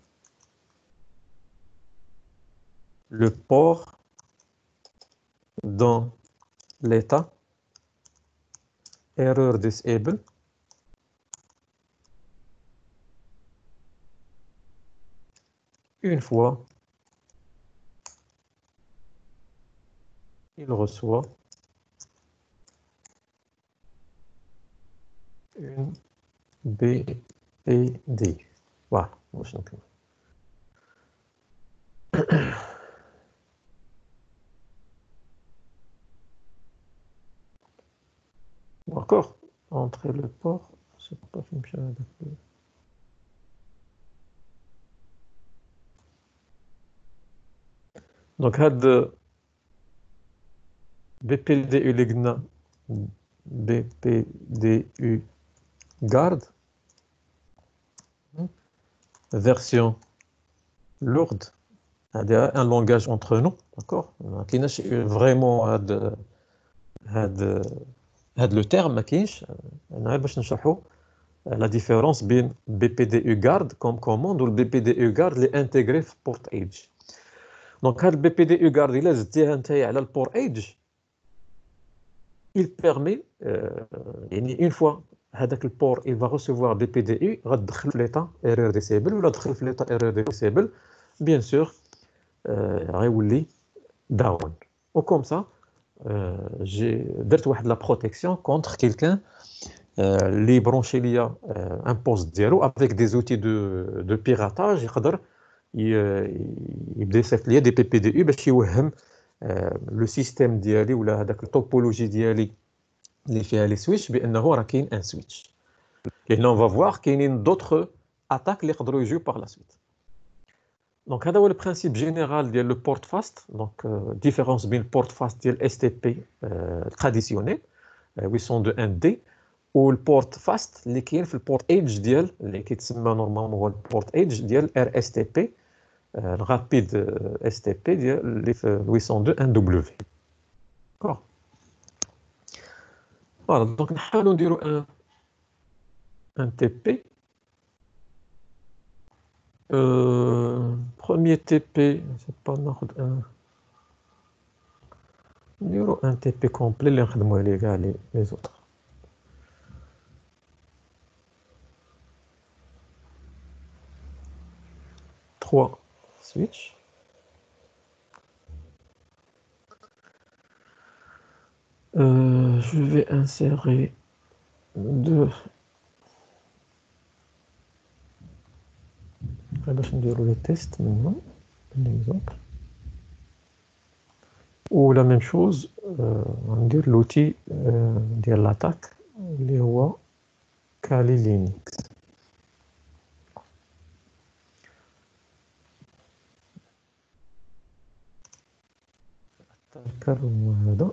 Le port dans l'état error disable une fois, il reçoit une BPD. Voilà, D'accord Entrer le port, c'est pas une Donc, هاد BPDU Ligna, BPDU Garde, version lourde, un langage entre nous, d'accord? Vraiment le terme, la différence entre BPDU Garde comme commande ou BPDU Garde est intégré port Age. Donc, le BPDU il est le port Age il permet, euh, une fois le port il va recevoir des PDU, l'état erreur disable ou l'état erreur disable, bien sûr, euh, down. Ou comme ça, euh, j'ai la protection contre quelqu'un euh, les branché lié un poste zéro avec des outils de, de piratage, il il des PPDU باش يوهم le système ديالي ولا هذاك التوبولوجي ديالي اللي فيها لي سويتش بانه راه كاين ان سويتش لان اون فوا كاينين دوطخ اتاك اللي يقدروا يجيو باغ لا سويت دونك هذا هو البرانسيب جينيرال ديال لو بورت فاست دونك ديفيرونس بين البورت فاست ديال اس تي بي تراديسيونيل 802 دي والبورت فاست اللي كاين في البورت ايدج ديال اللي كيتسمى نورمالمون هو البورت ايدج ديال ار اس تي بي الرابيد اس تي بي ديال اللي في 802 ان دبليو داكور Voilà, donc nous dire un, un TP. Euh, premier TP, c'est pas un. Nous un TP complet, les, les autres. Trois switch. Euh, je vais insérer deux. Le test maintenant, un exemple. Ou la même chose, euh, on va dire l'outil euh, de l'attaque, les rois Kali Linux voilà.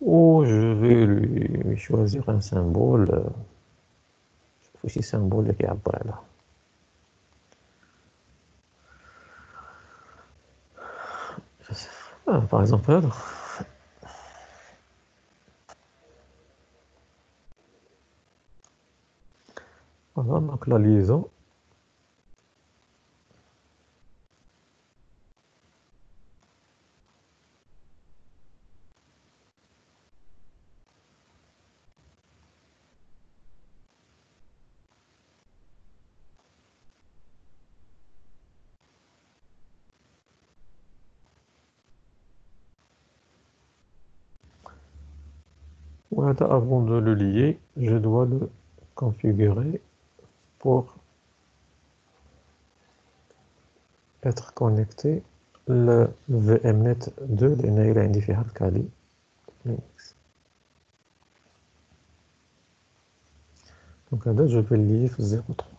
Ou je vais lui choisir un symbole. Je fais symbole qui après là. Par exemple, là. Voilà, donc la liaison. Avant de le lier, je dois le configurer pour être connecté le VMnet de l'Enail Individual Kali Linux. Donc là, je vais le lier 03.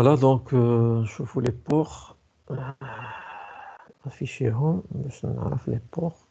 Voilà, donc euh, je vous les ports. Home, je les ports.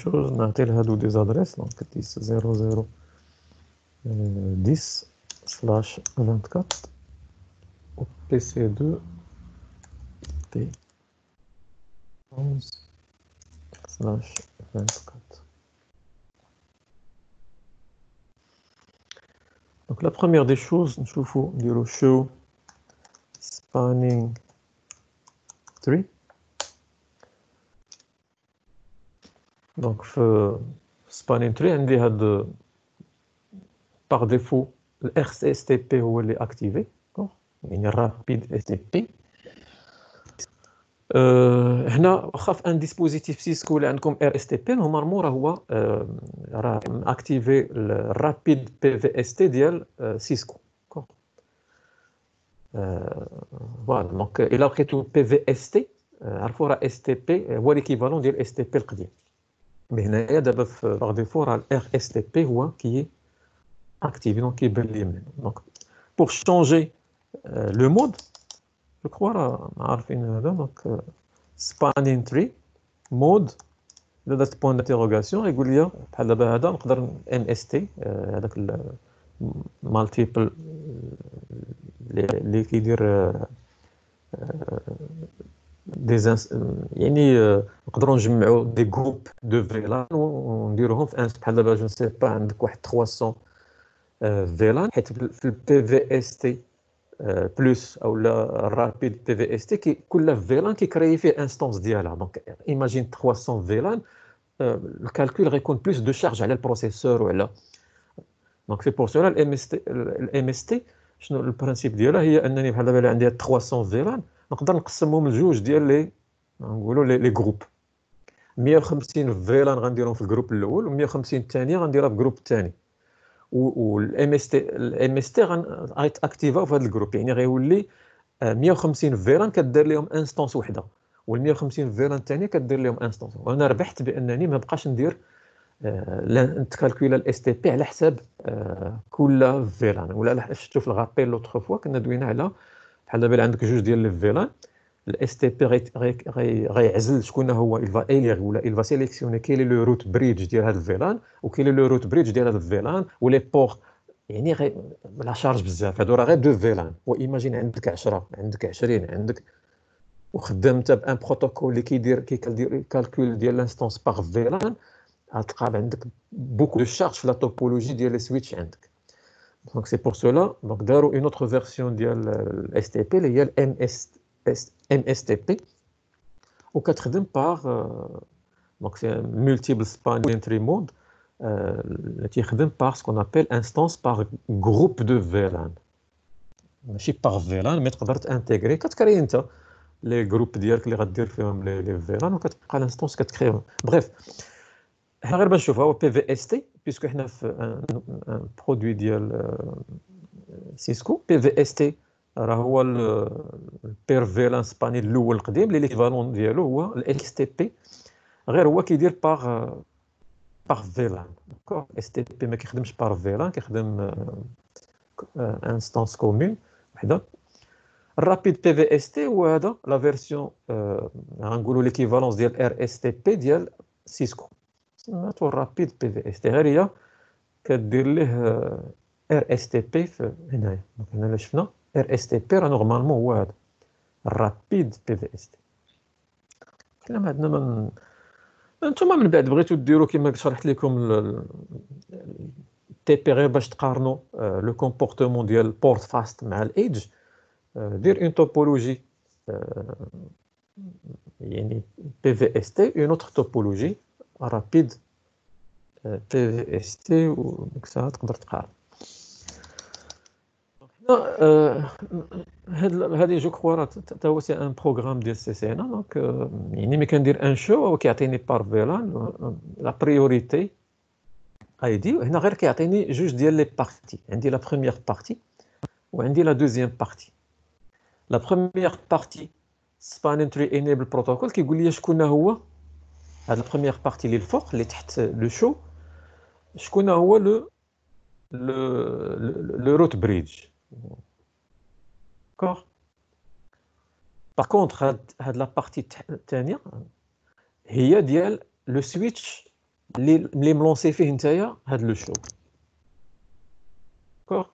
Choses, on a des adresses, donc 10 00 10 slash 24 au PC2 T 11 slash 24. Donc la première des choses, je vous dire show spanning 3. Donc, spanning tree, on a par défaut le RCSTP est activé. Il y a rapide STP. هنا خاف ان ديسبوزيتيف سيسكو اللي عندكم ار اس تي بي نورمالمون راه هو راه اكتيفي الرابيد بي في اس تي ديال سيسكو فوالا دونك الا لقيتو بي في اس تي عرفوا راه اس تي بي هو ليكيفالون ديال اس تي بي القديم Mais il d'abord par défaut le RSTP qui est activé donc qui donc pour changer euh, le mode je crois donc euh, spanning tree mode de point d'interrogation régulier بحال دابا هذا نقدر MST هذاك multiple اللي كيدير دي يعني نقدروا نجمعوا دي جروب دو فيلان ونديروهم في ان بحال دابا جو سي با عندك واحد 300 فيلان حيت في البي في اس تي بلس او لا رابيد بي في اس تي كل فيلان كيكري فيه انستونس ديالها دونك ايماجين 300 فيلان الكالكول غيكون بلوس دو شارج على البروسيسور وعلى دونك سي بور سولا الام اس تي الام اس تي شنو البرانسيب ديالها هي انني بحال دابا عندي 300 فيلان نقدر نقسمهم لجوج ديال لي نقولوا لي جروب 150 فيلان غنديرهم في الجروب الأول و150 الثانية غنديرها في الجروب الثاني والام اس تي الام اس تي غيتاكتيفا في هذا الجروب يعني غيولي 150 فيلان كدير لهم انستونس وحده وال 150 فيلان الثانية كدير لهم انستونس وأنا ربحت بأنني ما بقاش ندير نتكالكولا الاس تي بي على حساب كل فيلان ولا شفتوا في الغابيل لوتر فوا كنا دوينا على بحال دابا عندك جوج ديال لي فيلان الاس تي بي غيعزل شكون هو الفا اليغ ولا الفا سيليكسيوني كاين لو روت بريدج ديال هذا الفيلان وكاين لو روت بريدج ديال هذا الفيلان ولي بور يعني غي لا شارج بزاف. هادو راه غير دو فيلان وايماجين عندك 10 عندك 20 عندك وخدمت بان بروتوكول اللي كيدير كيدير كالكول ديال لانستونس باغ فيلان غتلقى عندك بوكو دو شارج في لا توبولوجي ديال لي سويتش عندك. Donc c'est pour cela, donc داروا une autre version ديال STP اللي هي MS MSTP وكتخدم par donc c'est un multiple span entry mode اللي تيخدم par ce qu'on appelle instance par groupe de VLAN ماشي par VLAN مي تقدر تانتيغري كتكري انت لي جروب ديالك اللي غدير فيهم لي فيلان وكتبقى الانستونس كتكريهم بريف حنا غير باش نشوفها هو بي في اس تي بيسكو حنا في ان برودوي ديال سيسكو بي في اس تي راه هو البير فيلانس بانيل الاول القديم اللي ليكفالون ديالو هو الاكس تي بي غير هو كيدير باغ باغ فيلان داكور اس تي بي ما كيخدمش باغ فيلان كيخدم انستانس كومون وحده الرابيد بي في اس تي هو هذا لا فيرسيون غنقولوا ليكيفالونس ديال ار اس تي بي ديال سيسكو سماتو رابيد بي في اس تي. غير هي كدير ليه ار اس تي بي هنايا. دونك هنا شفنا. ار اس تي بي راه نورمالمون هو هذا. الرابيد بي في اس تي. كلام عندنا من أنتم من بعد بغيتو ديروا كما شرحت لكم تي بي غير باش تقارنوا لو كومبورتمون ديال بورت فاست مع الايدج دير اون توبولوجي يعني بي في اس تي اون اوتر توبولوجي. رابيد بي في اس تي الساعة تقدر تقارن. هذه جو كخوا تا هو سي ان بروغرام ديال سي سي ان دونك يعني ملي كندير ان شو هو كيعطيني بار فيلان لا بريوريتي اي دي وهنا غير كيعطيني جوج ديال لي بارتي عندي لا بروميير بارتي وعندي لا دوزيام بارتي لا بروميير بارتي سبان تري انيبل بروتوكول كيقول لي شكون هو؟ هاد البروميير بارتي اللي الفوق اللي تحت لو شو شكون هو لو لو روت بريدج داكوغ باغ كونطخ هاد هاد لا بارتي الثانيه هي ديال لو سويتش اللي اللي ملونسي فيه نتايا هاد لو شو داكوغ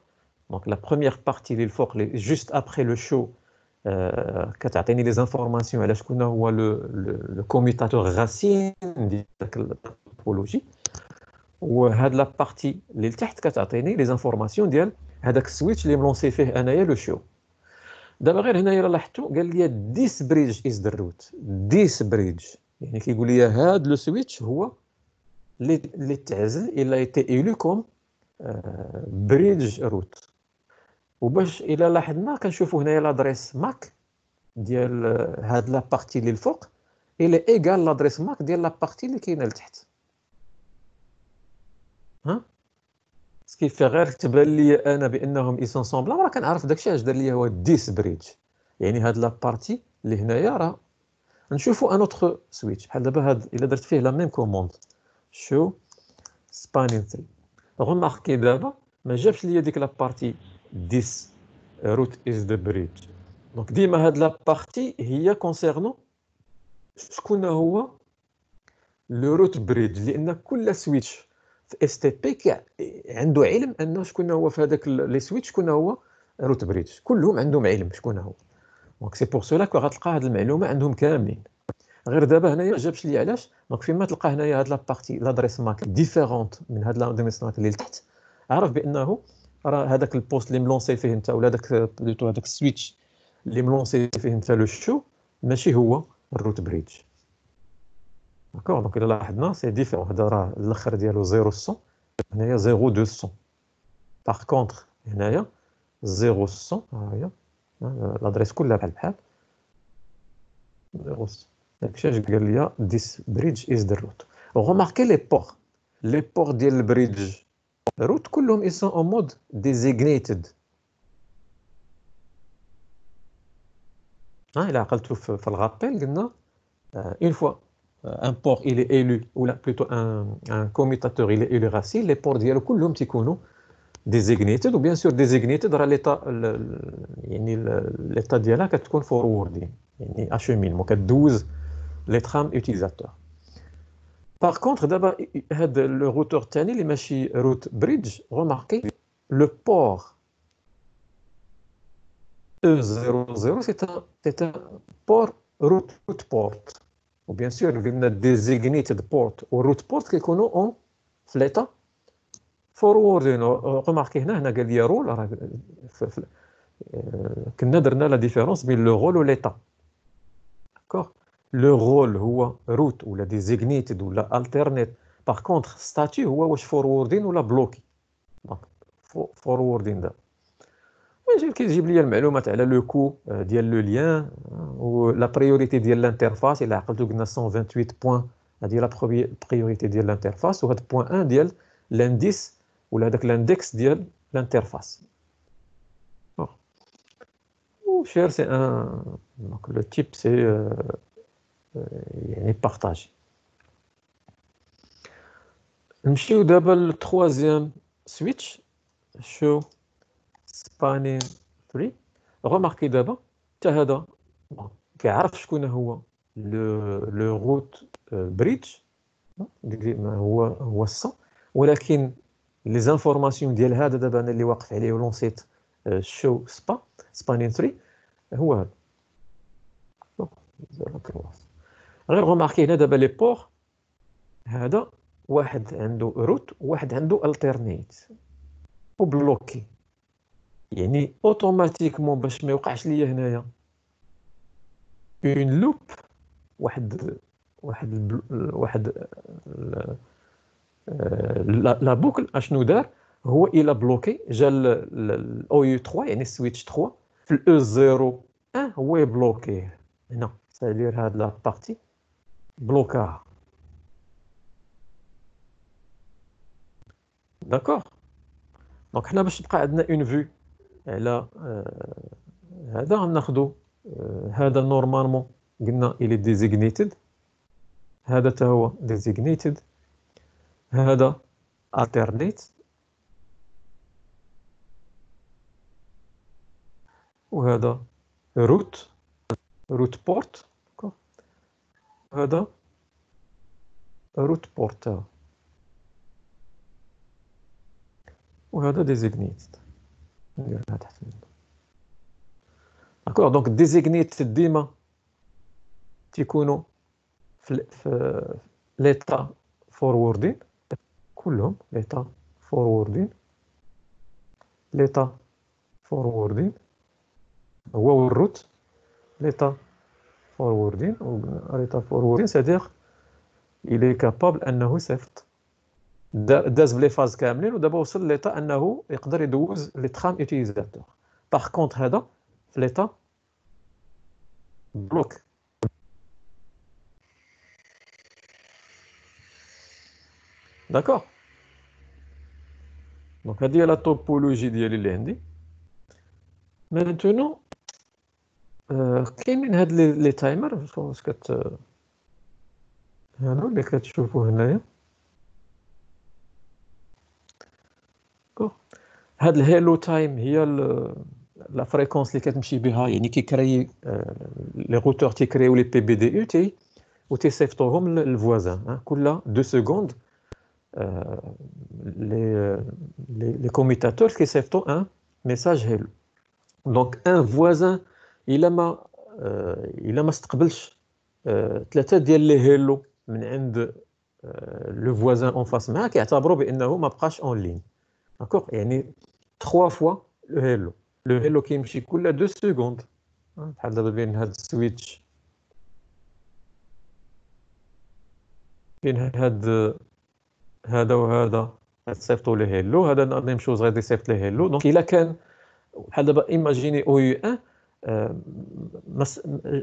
دونك لا بروميير بارتي اللي الفوق اللي جوست ابخي لو شو كتعطيني لي زانفورماسيون على شكون هو لو كوميتاتور غاسين ديال داك التوبولوجي. وهاد لا بارتي اللي لتحت كتعطيني لي زانفورماسيون ديال هذاك السويتش اللي ملونسي فيه أنايا لو شو. دابا غير هنايا لاحظتوا قال لي ديس بريدج از ذا روت ديس بريدج يعني كيقول لي هاد لو سويتش هو اللي اللي تعزل إلا ايتي ايلو كوم بريدج روت وباش الا لاحظنا كنشوفوا هنايا لادريس ماك ديال هاد لا بارتي اللي الفوق. إلى ايغال لادريس ماك ديال لا بارتي اللي كاينة لتحت. ها؟ سكيفي غير تبان لي أنا بأنهم اي سون سومبلون راه كنعرف داكشي اش دار لي هو ديس بريدج يعني هاد لا بارتي اللي هنايا راه. نشوفوا ان اوتر سويتش بحال دابا هاد إلا درت فيه لا ميم كوموند شو؟ سبانين 3 غوماركي دابا ما جابش ليا ديك لا ديس روت از ذا بريدج دونك ديما هاد لا بارتي هي كونسيرنون شكون هو لو روت بريدج لأن كل سويتش في اس تي بي عنده علم انه شكون هو في هذاك لي سويتش شكون هو روت بريدج كلهم عندهم علم شكون هو. دونك سي بور سولا كو غتلقى هاد المعلومة عندهم كاملين. غير دابا هنايا ما جابش لي علاش؟ دونك فيما تلقى هنايا هاد لابارتي لادريس ماك ديفيرونت من هاد لادريس ماك اللي لتحت عرف بأنه راه هذاك البوست اللي ملونسي فيه انت ولا داك بلوتو هذاك السويتش اللي ملونسي فيه انت لو شو ماشي هو الروت بريدج. داكوغ دونك الا لاحظنا سي ديفيرون هذا راه الآخر ديالو 0 100 هنايا 0 200 باغ كونتخ هنايا 0 100 ها هي لادريس كلها بحال بحال 0 داكشي اش قال لي ديس بريدج از ذا روت غوماركي لي بور لي بور ديال البريدج روت كلهم ils sont en mode designated ها الى عقلتوا في الغابيل قلنا اون فوا ان بور il est élu ou plutôt un, un commutateur il est élu racine les ports ديالو كلهم تيكونوا designated و بيان سور designated راه ليطا يعني ليطا ديالها كتكون فوروردين يعني اشومينمون كدوز لي ترام utilisateur Par contre, d'abord, le routeur tani, les machines route bridge, remarquez, le port E00, c'est un, un, port route, route port. Ou bien sûr, il y a designated port ou route port qui connaît en fleta forwarding. Remarquez, il y a un rôle. كنا درنا la différence entre le rôle ou l'état. D'accord le rôle هو route ولا designated ولا alternate par contre statut هو واش forwarding ولا bloqué دونك forwarding ده ويجي كيجيب لي المعلومات على لو كو ديال لو ليان و لا بريوريتي ديال الانترفاس الا عقلتو قلنا 128 بوين هذه لا بريوريتي ديال الانترفاس وهذا بوين 1 ديال لانديس ولا هذاك لاندكس ديال الانترفاس share c'est un donc le type c'est euh, يعني بارطاجي نمشيو دابا للتخوازيام سويتش شو سبانين 3 غوماركي دابا حتى هذا كيعرف شكون هو لو لو روت بريدج هو هو الصا ولكن لي زانفورماسيون ديال هذا دابا أنا اللي واقف عليه ولونسيت شو سبا سبانين 3 هو هذا. غير غوماركي هنا دابا لي بور هذا واحد عنده روت وواحد عنده الترنيت وبلوكي يعني اوتوماتيكمون باش ما يوقعش ليا هنايا. اون لوب واحد واحد واحد لا بوكل اشنو دار هو إلى بلوكي جا الاو يو 3 يعني السويتش 3 في الاو 0 1 هو يبلوكيه هنا. سادير هاد لا بارتي بلوكاها داكوغ دونك حنا باش تبقى عندنا اون فيو على هذا غناخدو هذا نورمالمون قلنا الي ديزيغنيتد هذا تا هو ديزيغنيتد هذا alternate. وهذا روت روت بورت هذا روت بورت وهذا ديزيغنيتد نديرها تحت منه داكوغ دونك ديزيغنيتد ديما تيكونوا في, في ليتا فوروردين كلهم ليتا فوروردين ليتا فوروردين هو والروت ليتا فوروردين ليتا فوروردين سادير الي كابابل انه سيفت داز بلي فاز كاملين ودابا وصل ليتا انه يقدر يدوز لي ترام اوتيليزاتور باغ كونت هذا في ليتا بلوك داكوغ دونك هذه هي لا توبولوجي ديالي اللي عندي مانتونو كاينين هاد لي تايمر واش كت هادو اللي كتشوفوا هنايا هاد الهيلو تايم هي لا فريكونس اللي كتمشي بها يعني كيكري لي روتور تيكريو لي بي بي دي او تي وتيصيفطوهم للفوازان كل دو سكوند les, les, les commutateurs qui s'effectuent un message hello. Donc A ma il a ما استقبلش. ثلاثة ديال لي هيلو من عند لو فوازان اون فاس. معاه كيعتبروا بأنه ما بقاش اون لين. داكوغ يعني 3 فوا لو هيلو لو هيلو كيمشي كل 2 سكوند بحال دابا بين هاد السويتش. كاين هاد هذا وهذا. غتصيفطوا ليه هيلو. هذا ميم شوز غادي يصيفط ليه هيلو. دونك إلا كان بحال دابا ايماجيني أو يو ان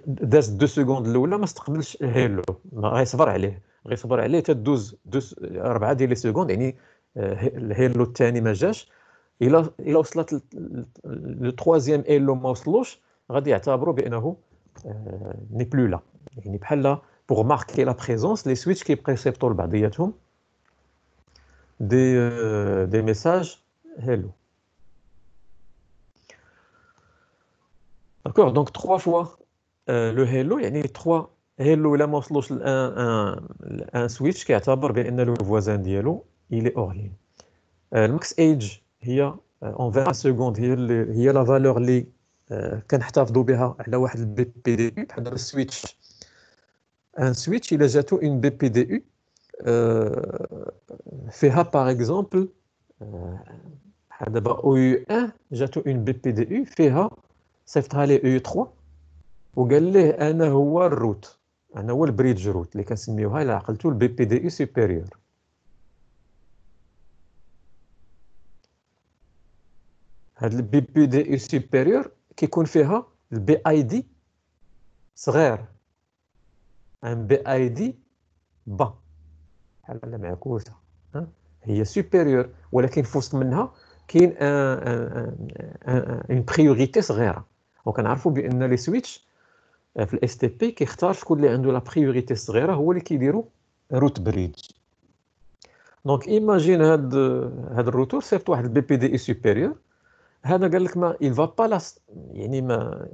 داز دو سكوند الاولى ما استقبلش هيلو ما غيصبر عليه غيصبر عليه تدوز دوز اربعه ديال لي سكوند يعني الهيلو الثاني ما جاش الا الا وصلت لو تروازيام هيلو ما وصلوش غادي يعتبروا بانه ني بلو لا يعني بحال بوغ ماركي لا بريزونس لي سويتش كيبقى يصيفطوا لبعضياتهم des, euh, des messages D'accord Donc trois fois euh, le hello, il y a trois hello là un, un, un switch qui اعتبر بان le voisin ديالو il est hors ligne. الماكس ايج هي اون 20 سكوند هي هي لا فالور اللي كنحتفظوا بها على واحد البي بي دي يو بحال السويتش ان سويتش الا جاتو اون بي بي دي يو فيها باغ اكزومبل دابا او يو 1 جاتو اون بي بي دي يو فيها صيفطها ليه أو يو 3 وقال ليه أنا هو الروت أنا هو البريدج روت اللي كنسميوها الا عقلتو البي بي دي يو سوبيريور هاد البي بي دي يو سوبيريور كيكون فيها البي اي دي صغير ان بي اي دي با بحال معكوسه هي سوبيريور ولكن في وسط منها كاين ان بريوريتي صغيره وكنعرفوا بأن لي سويتش في الاس تي بي كيختار شكون اللي عنده لا بريوريتي الصغيره هو اللي كيديروا روت بريدج دونك ايماجين هاد هاد الروتور صيفط واحد البي بي دي اي سوبيريور هذا قال لك ما il va pas يعني ما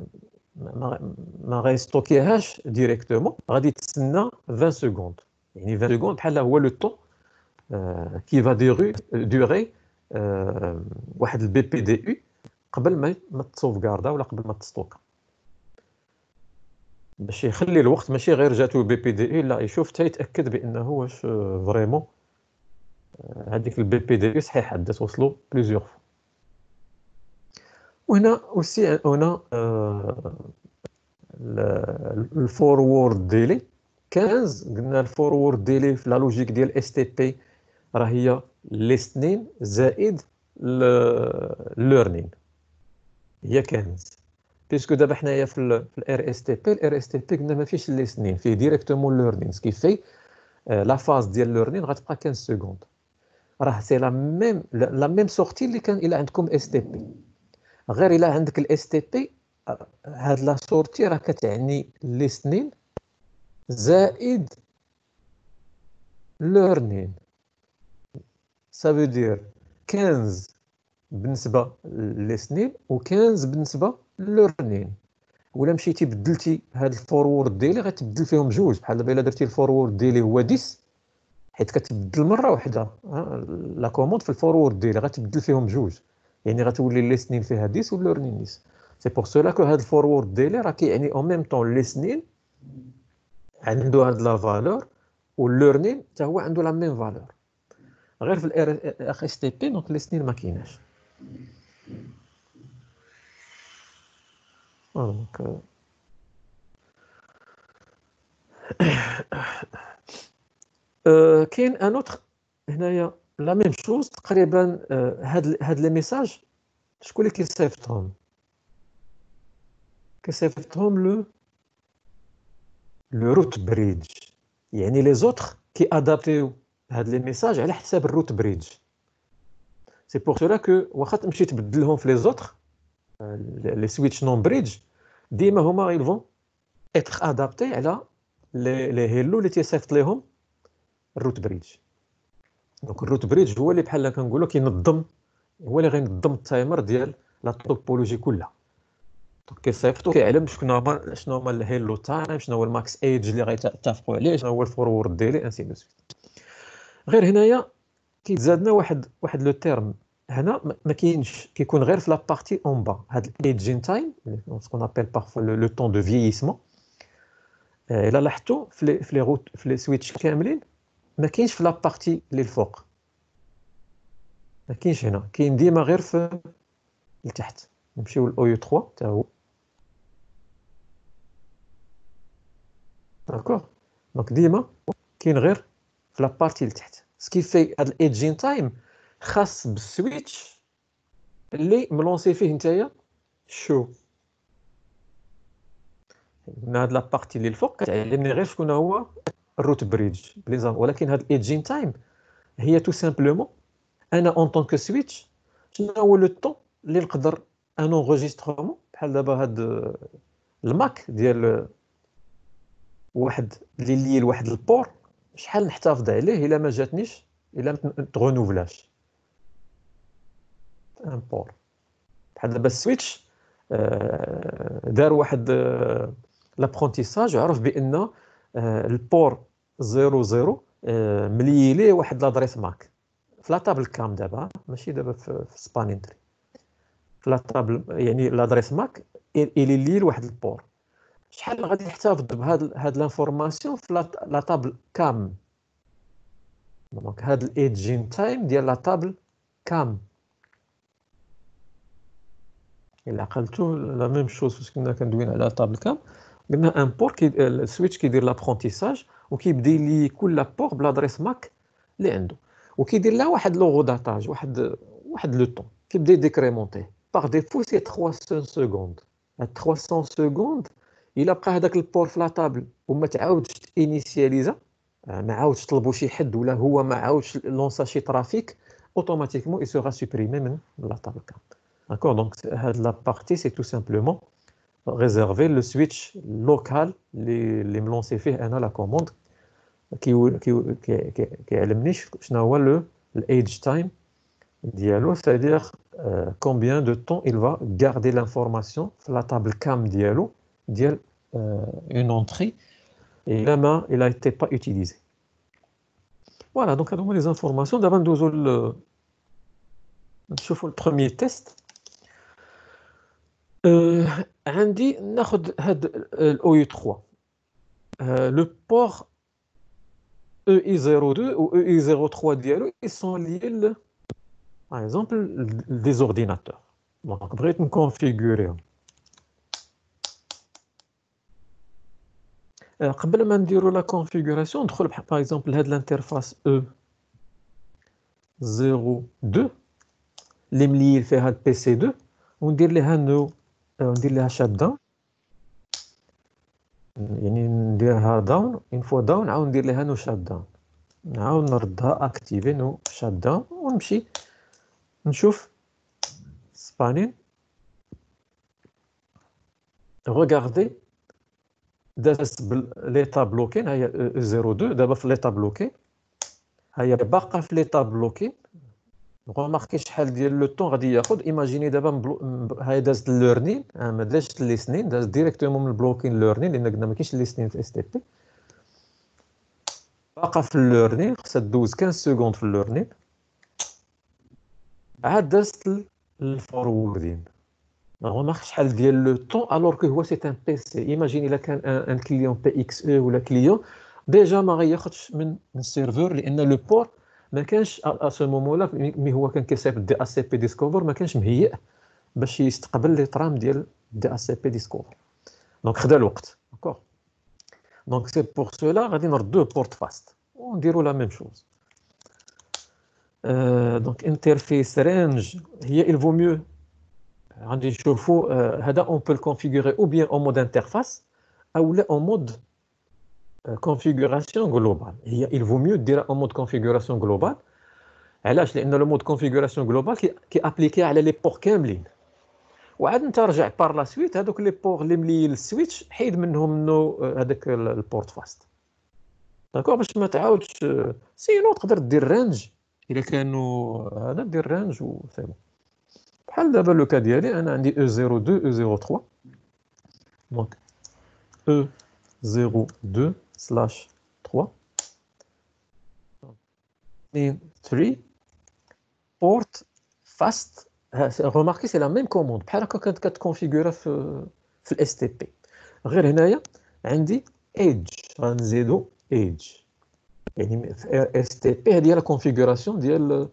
ما ما غيستوكيهاش ديريكتومون غادي تستنى 20 سكوند يعني 20 سكوند بحال هو لو طون كي فا ديري دوري واحد البي بي دي قبل ما ما تصوفكاردا ولا قبل ما تستوكا باش يخلي الوقت ماشي غير جاتو بي بي دي يو لا يشوف حتى يتأكد بأنه واش فريمون هذيك البي بي دي يو صحيح عدات توصلوا بليزيور فوا. وهنا أوسي هنا الفورورد ديلي 15 قلنا الفورورد ديلي في لا لوجيك ديال اس تي بي راه هي لي سنين زائد ليرنين هي 15 بيسكو دابا حنايا في الار اس تي بي الار اس تي بي قلنا ما فيش لي سنين فيه ديريكتومون ليرنين سكي في لا فاز ديال ليرنين غتبقى 15 سكوند راه سي لا ميم لا ميم سورتي اللي كان إلى عندكم اس تي بي غير إلى عندك الاس تي بي هاد لا سورتي راه كتعني ليسنين زائد لورنين ça veut dire 15 بالنسبة للسنين و15 بالنسبة للرنين. ولا مشيتي بدلتي هاد الفورورد ديالي غتبدل فيهم جوج. بحال دابا إلا درتي الفورورد ديالي هو 10 حيت كتبدل مرة واحدة لا كوموند في الفورورد ديالي غتبدل فيهم جوج. يعني غتولي لي سنين فيها 10 واللورنين 10 سي بور سولا كو هاد الفورورد ديالي راه كيعني أو ميم طون لي سنين عنده هاد لا فالور واللورنين حتى هو عنده لا ميم فالور. غير في الار اخ اس تي بي دونك لي سنين ما كايناش. دونك كاين ان اوتر هنايا لا ميم شوز تقريبا هاد هاد لي ميساج شكون اللي كيصيفطهم كيصيفطهم لو لو روت بريدج يعني لي زوتر كي ادابتيو هاد لي ميساج على حساب الروت بريدج سي بور سولا كو واخا تمشي تبدلهم في لي زوتر لي سويتش نون بريدج ديما هما vont être adaptés على لي هيلو اللي تيصيفط ليهم الروت بريدج دونك الروت بريدج هو اللي بحال كنقولوا كينظم هو اللي غينظم التايمر ديال لا توبولوجي كلها. دونك كيصيفطو كيعلم شنو هما شنو هما الهيلو تايم شنو هو الماكس ايج اللي غيتفقوا عليه شنو هو الفورورد ديالي أنسي دو سويت. غير هنايا كيتزادنا واحد واحد لو تيرم هنا ما كاينش كيكون غير في لا بارتي اون با هاد الايجين تايم سكون ابل بارفو لو طون دو فييسمون الا لاحظتوا في لي في لي روت في لي سويتش كاملين ما كاينش في لا بارتي اللي الفوق ما كاينش هنا كاين ديما غير في لتحت نمشيو لاو يو 3 حتى هو داكوغ دونك ديما كاين غير في لا بارتي لتحت سكي في هاد الايجين تايم خاص بالسويتش اللي ملونسي فيه نتايا شو قلنا هاد لابارتي اللي الفوق كتعلمني غير شكون هو الروت بريدج ولكن هاد الايجين تايم هي تو سامبلومون أنا اون طونك سويتش شنو هو لو طون اللي نقدر ان انغوجيسترومون بحال دابا هاد الماك ديال واحد اللي لي لواحد البور شحال نحتفظ عليه إلا ما جاتنيش إلا ما تغونوفلاش ان بور بحال دابا السويتش دار واحد لابرونتيساج وعرف بأن البور زيرو زيرو مليلي واحد لادريس ماك في لا كام دابا ماشي دابا في سبانين تري في لا يعني لادريس ماك الي لي لواحد البور. شحال غادي يحتفظ بهاد هاد لانفورماسيون في لا طابل كام دونك هاد الايدجين تايم ديال لا طابل كام الا عقلتو لا ميم شوز فاش كنا كندوين على طابل كام قلنا ان بور كي السويتش كيدير لابرونتيساج وكيبدا لي كل بور بلادريس ماك اللي عنده وكيدير لها واحد لوغو داتاج واحد واحد لو طون كيبدا يديكريمونتيه باغ ديفو سي 300 سكوند 300 سكوند الا بقى هذاك البور في لا طابل وما تعاودش انيسياليزا ما عاودش طلبوا شي حد ولا هو ما عاودش لونسا شي ترافيك اوتوماتيكمون اي سوغا سوبريمي من لا طابل كام داكور دونك هاد لا بارتي سي تو سامبلومون ريزيرفي لو سويتش لوكال اللي اللي ملونسي فيه انا لا كوموند كي كي كيعلمني شنو هو لو الايدج تايم dialogue, c'est-à-dire euh, combien de temps il va garder l'information sur la table CAM dialogue, dial, euh, une entrée, et la main, il n'a été pas utilisé. Voilà, donc on les informations. D'abord, nous allons le, le premier test. عندي ناخذ هاد الاو يو 3 لو بور EI02 ou EI03 ديالو ils sont liés par exemple, des ordinateurs. Donc, on va قبل ما نديرو لا كونفيغوراسيون ندخل باغ اكزومبل هاد الانترفاس او 02 اللي مليل فيها البي سي 2 وندير ليها نو ندير ليها شات داون يعني نديرها داون اون فوا داون عاود ندير ليها نو شات داون نعاود نردها اكتيفي نو شات داون ونمشي نشوف سبانين regardez دازت ليطا بلوكين هي 02 دابا في ليطا بلوكين هي باقا في ليطا بلوكين غوماركي شحال ديال لو طون غادي ياخذ. ايماجيني دابا هاي دازت الليرنين ما دازت لي سنين دازت ديريكتومون من البلوكين ليرنين لأن قلنا ما كاينش لي سنين في اس تي بي باقا في الليرنين خصها دوز 15 سكوند في الليرنين عاد دازت الفوروردين remarque شحال ديال لو طون الوغ كو هو سي ان بي سي ايماجين الا كان ان كليون بي اكس او ولا كليون ديجا ما غياخذش من السيرفور لان لو بور ما كانش ا سو مومون لا مي هو كان كيصيب دي اس سي بي ديسكوفر ما كانش مهيئ باش يستقبل لي ترام ديال دي اس سي بي ديسكوفر دونك خدا الوقت داكوغ دونك سي بور سولا غادي نردوه بورت فاست ونديرو لا ميم شوز دونك انترفيس رينج هي il vaut mieux غادي نشوفوا هذا اون بو الكونفيغوري او بيان اون مود انترفاس او لا اون مود كونفيغوراسيون جلوبال هي il vaut mieux ديرها اون مود كونفيغوراسيون جلوبال علاش لان لو مود كونفيغوراسيون جلوبال كي ابليكي على لي بور كاملين وعاد انت رجع بار لا سويت هذوك لي بور اللي مليين السويتش حيد منهم نو هذاك البورت فاست داكوغ باش ما تعاودش سينو تقدر دير رانج الا كانوا هذا دير رانج و سي بون بحال دابا لو كا ديالي انا عندي E02 E03 دونك E02 سلاش 3 3 بورت فاست remarquez سي لا ميم كوموند بحال هكا كانت كتكونفيغورا في في الاس تي بي غير هنايا عندي ايدج غنزيدو ايدج يعني في اس تي بي هذه هي لا كونفيغوراسيون ديال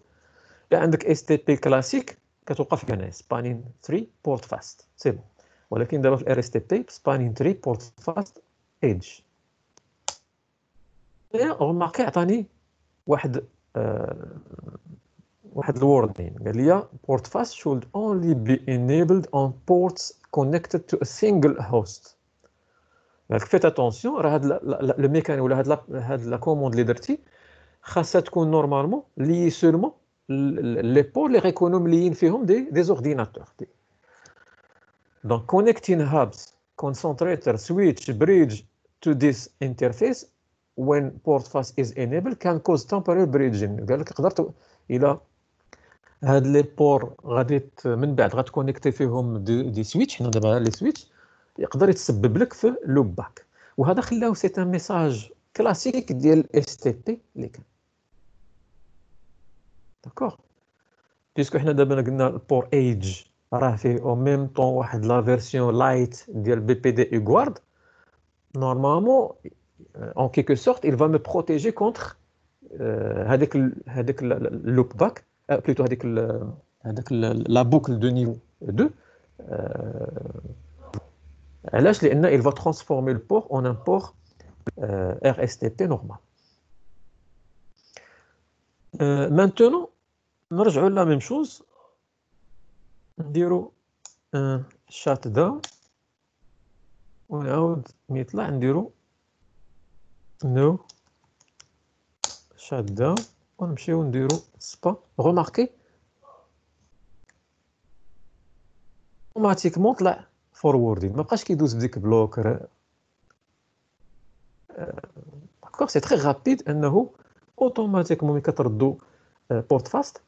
عندك اس تي بي كلاسيك كتوقف هنا سبانين 3 بورت فاست سي بون ولكن دابا في الار اس تي بي سبانين 3 بورت فاست ايدج غماركي عطاني واحد آه واحد الوردين. قال لي port fast should only be enabled on ports connected to a single host. Donc faites attention راه هاد لو ميكاني ولا هاد هاد لا كوموند اللي درتي خاصها تكون نورمالمون لي سولمون لي بور اللي غيكونوا مليين فيهم دي دي زورديناتور دي دونك connecting hubs concentrator switch bridge to this interface when port fast is enabled can cause temporary bridging. قال لك قدرت إلى هاد لي بور غادي من بعد غتكونيكتي فيهم دي, دي سويتش حنا دابا لي سويتش يقدر يتسبب لك في لوب باك وهذا خلاو سي ان ميساج كلاسيك ديال اس تي بي اللي كان داكوغ بيسكو حنا دابا قلنا البور ايج راه فيه او ميم طون واحد لا فيرسيون لايت ديال بي بي دي ايغوارد نورمالمون اون كيكو سورت il va me protéger contre هذاك هذاك اللوب باك بلوتو هذيك هذاك لا بوكل دو نيفو 2 علاش لان il va transformer le port en un port RSTP normal maintenant نرجعوا لا ميم شوز. نديرو شات داون ونعاود ملي يطلع نديرو نو شات داون ونمشيو نديرو سبا. غوماركي اوتوماتيكمون طلع فوروردين ما بقاش كيدوز بديك بلوك داكوغ سي تري رابيد إنه اوتوماتيكمون كتردو بورت فاست غي غي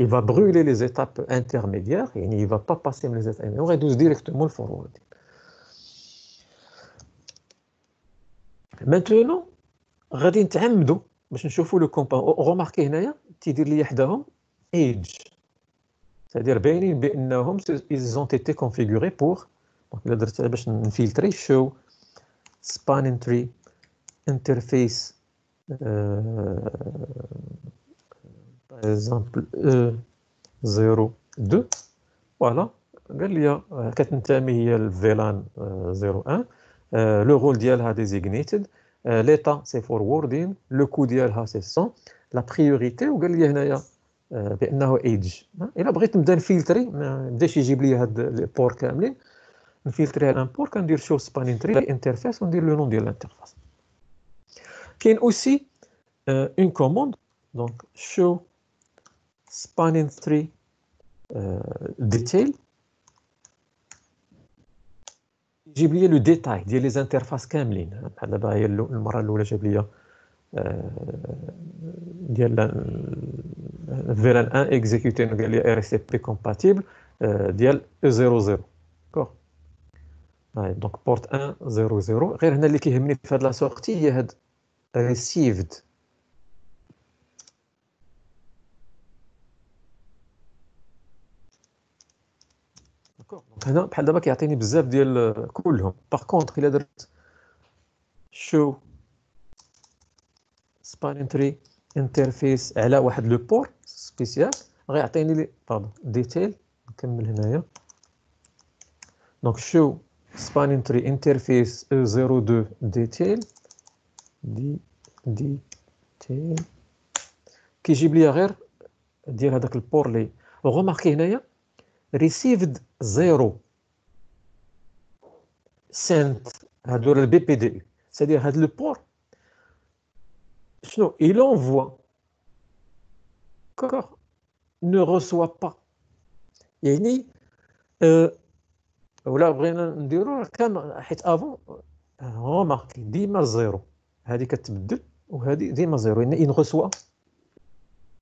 il va brûler les étapes intermédiaires يعني il va pas passer les étapes intermédiaires غيدوز ديريكتومون الفوروردين maintenant غادي نتعمدوا باش نشوفوا لو كومبا غوماركي هنايا تيدير لي حداهم ايدج c'est-à-dire باينين بانهم ils ont été configurés pour دونك الا درت باش نفلتري show spanning tree interface par exemple E02 فوالا قال لي كتنتمي هي الفيلان 01 لو رول ديالها ديزيغنيتد ليتا سي فوروردين لو كو ديالها سي 100 لا بريوريتي وقال لي هنايا بانه ايدج الا بغيت نبدا نفلتري ما بداش يجيب لي هاد لي بور كاملين نفلتري على ان بور كندير شو سبانين تري انترفيس وندير لو نون ديال الانترفاس كاين اوسي اون كوموند دونك شو spanning tree detail يجيب لي لو ديتاي ديال لي زانترفاس كاملين بحال دابا هي المره الاولى جاب لي ديال فيران 1 اكزيكوتي قال لي ار اس بي كومباتيبل ديال او 00 داكوغ دونك بورت 1 00 غير هنا اللي كيهمني في هاد لا سورتي هي هاد ريسيفد هنا بحال دابا كيعطيني بزاف ديال كلهم باغ كونطخ الا درت شو سبانينتري انترفيس على واحد لو بور سبيسيال غيعطيني لي باردون ديتيل نكمل هنايا دونك شو سبانينتري انترفيس أو 02 ديتيل دي ديتيل كيجيب لي غير ديال هذاك البور لي غوماركي هنايا received zéro sent هادو le BPDU c'est-à-dire هاد le port شنو il envoie d'accord ne reçoit pas يعني euh, ولا بغينا نديرو كان حيت افون روماركي ديما زيرو هذه كتبدل وهذه ديما زيرو يعني il ne reçoit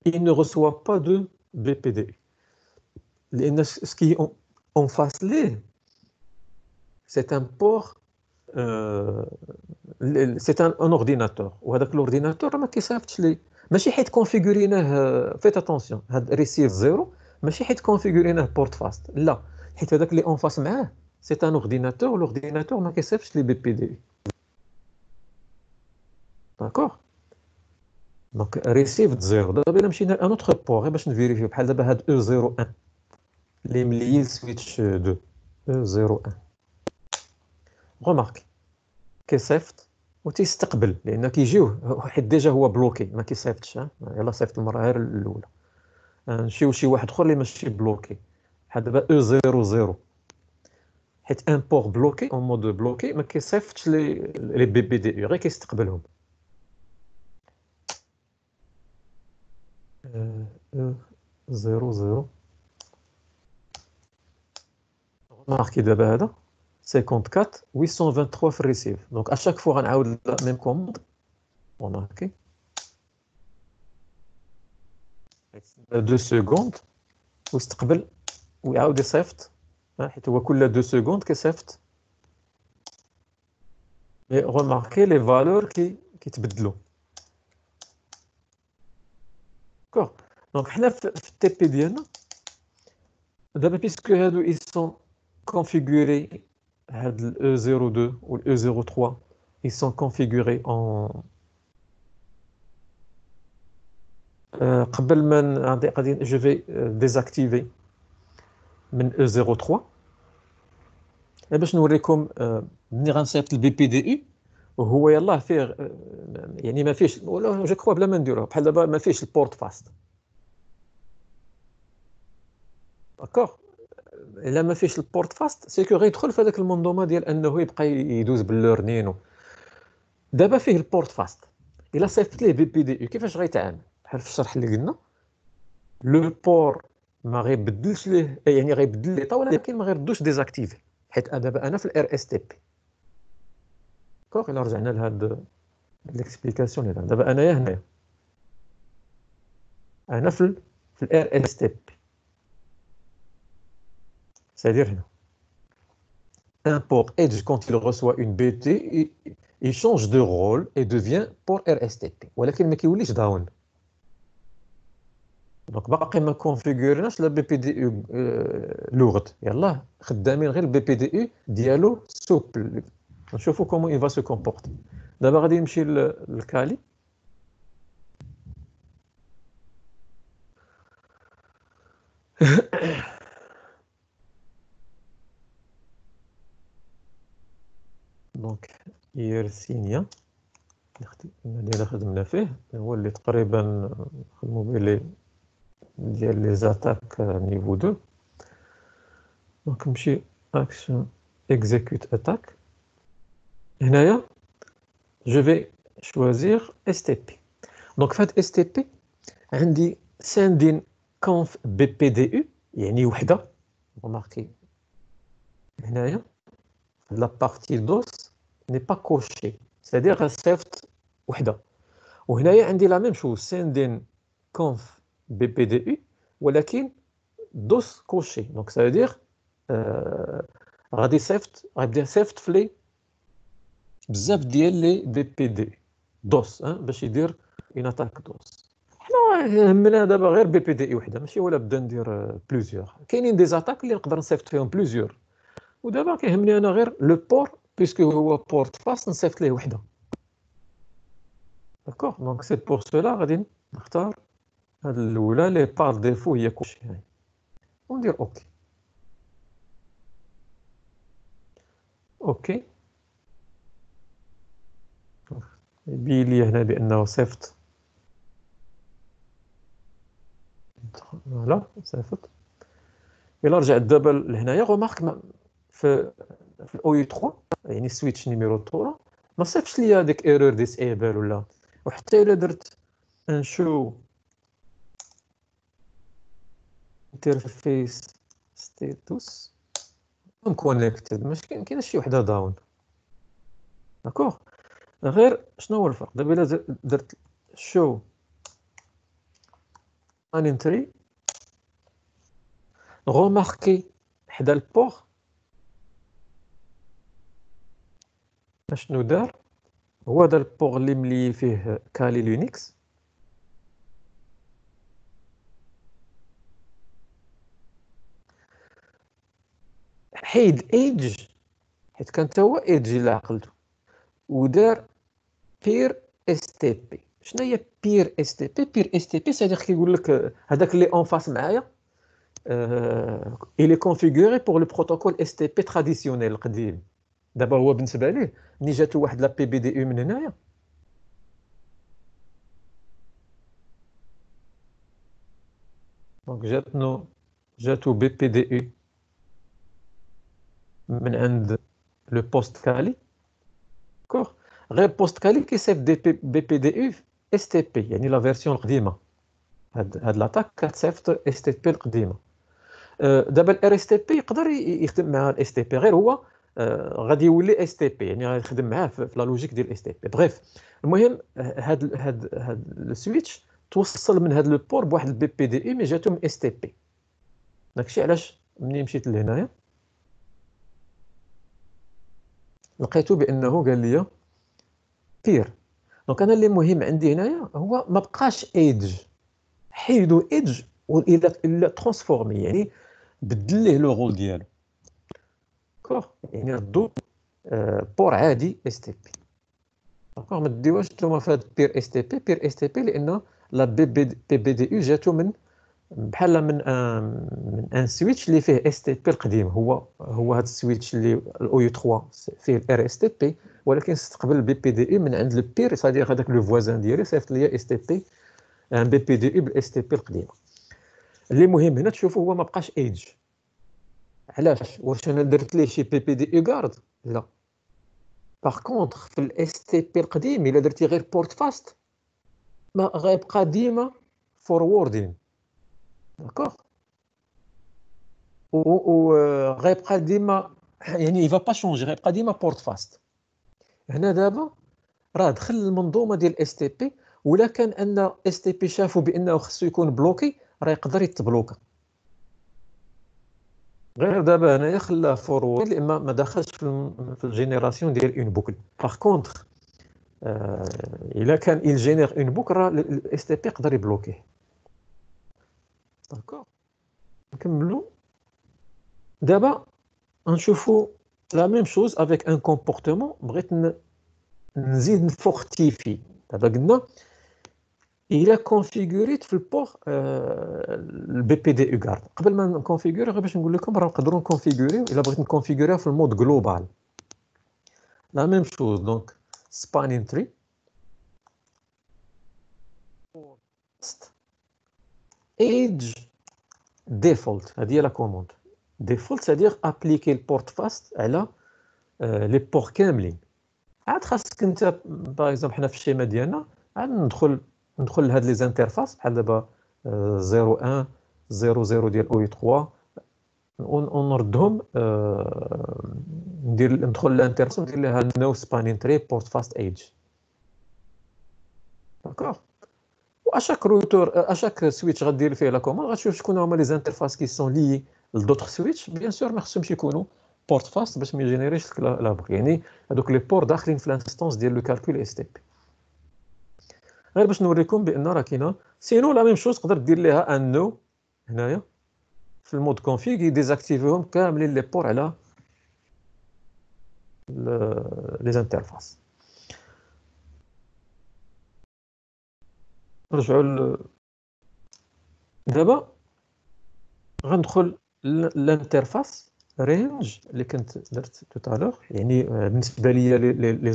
il ne reçoit pas de BPDU ce qui est en face c'est un port euh, c'est un, ordinateur وهذاك l'ordinateur ما كيصيفطش لي ماشي حيت كونفيغوريناه فيت اتونسيون هاد ريسيف زيرو ماشي حيت كونفيغوريناه بورت فاست لا حيت هذاك اللي اون فاس معاه سي ان اورديناتور والاورديناتور ما كيصيفطش لي بي بي دي داكوغ دونك ريسيف زيرو دابا الا مشينا لأن اوتر بور باش نفيريفيو بحال دابا هاد أو 01 les مليين سويتش 2 01 غومارك كيصيفط وتيستقبل لأن كيجيوه حيت ديجا هو بلوكي ما كيصيفطش يلا صيفط المره غير الاولى نمشيو شي واحد اخر اللي ماشي بلوكي بحال دابا أو 00 حيت ان بور بلوكي اون مود بلوكي ما كيصيفطش لي لي بي بي دي غير كيستقبلهم او 00 ماركي دابا هذا 54 823 في الريسيف دونك اشاك فوا غنعاود لا ميم كوموند ماركي دو سكوند ويستقبل ويعاود يصيفط حيت هو كل دو سكوند كيصيفط مي روماركي لي فالور كي كيتبدلوا داكوغ دونك حنا في التي بي ديالنا دابا بيسكو هادو اي سون configurés, le E02 ou le E03, ils sont configurés en euh, je vais euh, désactiver من E03 باش نوريكم ملي غنصيفط البي بي دي اي وهو يلاه فيه يعني ما فيش جو كخوا بلا ما نديروها بحال دابا ما فيش البورت فاست. داكوغ إلا ما فيش البورت فاست سيكو غيدخل في هذاك المنظومة ديال أنه يبقى يدوز باللورنين دابا فيه البورت فاست. إلا صيفط ليه بي بي دي كيفاش غيتعامل؟ بحال في الشرح اللي قلنا لو بور ما غيبدلش ليه يعني غيبدل ليه ولكن ما غيردوش ديزاكتيفي حيت دابا أنا في الار اس تي بي كوغ الا رجعنا لهاد ليكسبليكاسيون دابا انايا هنايا أنا في في الار اس تي بي C'est-à-dire, un port Edge, quand il reçoit une BT, il, change de rôle et devient port RSTP. ولكن ما كيوليش داون. دونك باقي ما كونفيغورناش لا بي بي دي يو لوغد يلاه خدامين غير البي بي دي يو ديالو سوبل نشوفوا كومون va se comporter دابا غادي نمشي للكالي دونك يرسينيا اللي خدمنا فيه هو اللي تقريبا نخدمو به ديال لي زاتاك نيفو دو دونك نمشي اكشن اكزيكوت اتاك هنايا جو في choisir STP. Donc, fait STP, عندي sending conf BPDU يعني وحده remarquez هنايا la partie DOS n'est pas cochée c'est-à-dire صيفط وحده وهنايا عندي la même chose sending conf BPDU ولكن DOS coché donc ça veut dire غادي صيفط غادي صيفط في بزاف ديال لي بي بي دي دوس باش يدير اون اتاك دوس. حنا يهمنا دابا غير بي بي دي اي وحده ماشي ولا بدا ندير بلوزيور كاينين دي زاتاك اللي نقدر نصيفط فيهم بلوزيور ودابا كيهمني أنا غير لو بور بيسكو هو بورت فاست نصيفط ليه وحده. داكوغ دونك سي بور سولا غادي نختار هاد الأولى لي بار ديفو هي كلشي. وندير أوكي أوكي يبين لي هنا بانه صيفط فوالا صيفط الا رجعت دابا لهنايا غومارك في في الاو يو 3 يعني سويتش نيميرو 3 ما صيفطش ليا ديك ايرور ديسيبل ولا وحتى إلا درت انشو انترفيس ستاتوس كونيكتد ماشي كاين شي وحدة داون داكوغ غير شنو هو الفرق؟ دابا إلا درت شو؟ ان انتري غوماركي حدا البور اشنو دار؟ هو هذا البور اللي ملي فيه كالي لينكس. حيد إيدج حيت كان تا هو إيدج إلا عقلتو. ودار بير اس تي بي شنو هي بير اس تي بي بير اس تي بي سادير كيقول لك هذاك اللي اون فاس معايا il est configuré pour le protocole STP traditionnel القديم دابا هو بالنسبة ليه؟ ملي جاتو واحد لا بي بي دي يو من هنايا. دونك جاتنو جاتو بي بي دي يو من عند لو بوست كالي داكوغ غير بوست كالي كيصيفط دي بي بي دي يو اس تي بي يعني لا فيرسيون القديمه هاد هاد لاطاك كتصيفط اس تي بي القديمه دابا الار اس تي بي يقدر يخدم مع الاس تي بي غير هو غادي يولي اس تي بي يعني غادي يخدم معاه في لا لوجيك ديال الاس تي بي بغيف المهم هاد هاد هاد السويتش توصل من هاد لو بور بواحد البي بي دي اي مي جاتو من اس تي بي داكشي علاش ملي مشيت لهنايا؟ لقيتو بأنه قال لي بير دونك أنا اللي مهم عندي هنايا هو ما بقاش إيدج. حيدوا إيدج والى إلا ترانسفورمي يعني بدل ليه لو رول ديالو. داكوغ يعني ردو بور عادي اس تي بي داكوغ ما ديوهاش نتوما في هاد بير اس تي بي بير اس تي بي لأن لا بي بي دي يو جاتو من بحال من ان من ان سويتش اللي فيه اس تي بي القديم. هو هو هذا السويتش اللي الاو يو 3 فيه الار اس تي بي ولكن استقبل البي بي دي اي من عند البير صديق هذاك لو فوازان ديالي صيفط ليا اس تي بي بي بي دي اي بالاس تي بي القديمة. اللي مهم هنا تشوفوا هو ما بقاش ايدج علاش؟ واش أنا درت ليه شي بي بي دي اي غارد لا. باغ كونطخ في الاس تي بي القديم إلا درتي غير بورت فاست ما غيبقى ديما فوروردين داكوغ و غيبقى ديما يعني يفا با شونجي غيبقى ديما بورت فاست هنا دابا راه دخل المنظومه ديال اس تي بي ولا كان ان اس تي بي شافوا بانه خصو يكون بلوكي راه يقدر يتبلوكا غير دابا هنايا خلاه فورورد اما ما دخلش في الجينيراسيون ديال اون بوكل باغ كونتر الا كان il اون بوكل راه الاس تي بي يقدر يبلوكيه داكوغ نكملو دابا غنشوفو لا ميم شوز افيك ان كومبورتمون بغيت نزيد نفورتيفي دابا قلنا الا كونفيغوريت في البور البي بي دي يو قبل ما نكونفيغوري غير باش نقول لكم راه نقدروا نكونفيغوريو الا بغيت نكونفيغوريها في المود جلوبال لا ميم شوز دونك سبانين تري ايدج ديفولت هذه هي لا كوموند ديفولت سادير ابليكي البورت فاست على لي بور كاملين عاد خاصك انت باغ اكزومبل حنا في الشيما ديالنا عاد ندخل ندخل لهاد لي زانترفاس بحال دابا 01 00 ديال أو 3 ونردهم ندير ندخل لانترفاس وندير لها نو سبانين تري بورت فاست ايج داكوغ واشاك روتور اشاك سويتش غدير فيه لا كوموند غتشوف شكون هما لي زانترفاس كي سون لي لدوطخ سويتش بيان سور ما خصهمش يكونوا بورت فاست باش ما يجينيريش لا بوك يعني هذوك لي بور داخلين في الانستونس ديال لو كالكول اس تي بي غير باش نوريكم بان راه كاينه سينو لا ميم شوز تقدر دير ليها ان نو هنايا في المود كونفيغ يديزاكتيفيهم كاملين لي بور على لي زانترفاس نرجعوا دابا غندخل الانترفاس رينج اللي كنت درت تو الوغ يعني بالنسبة لي لي لي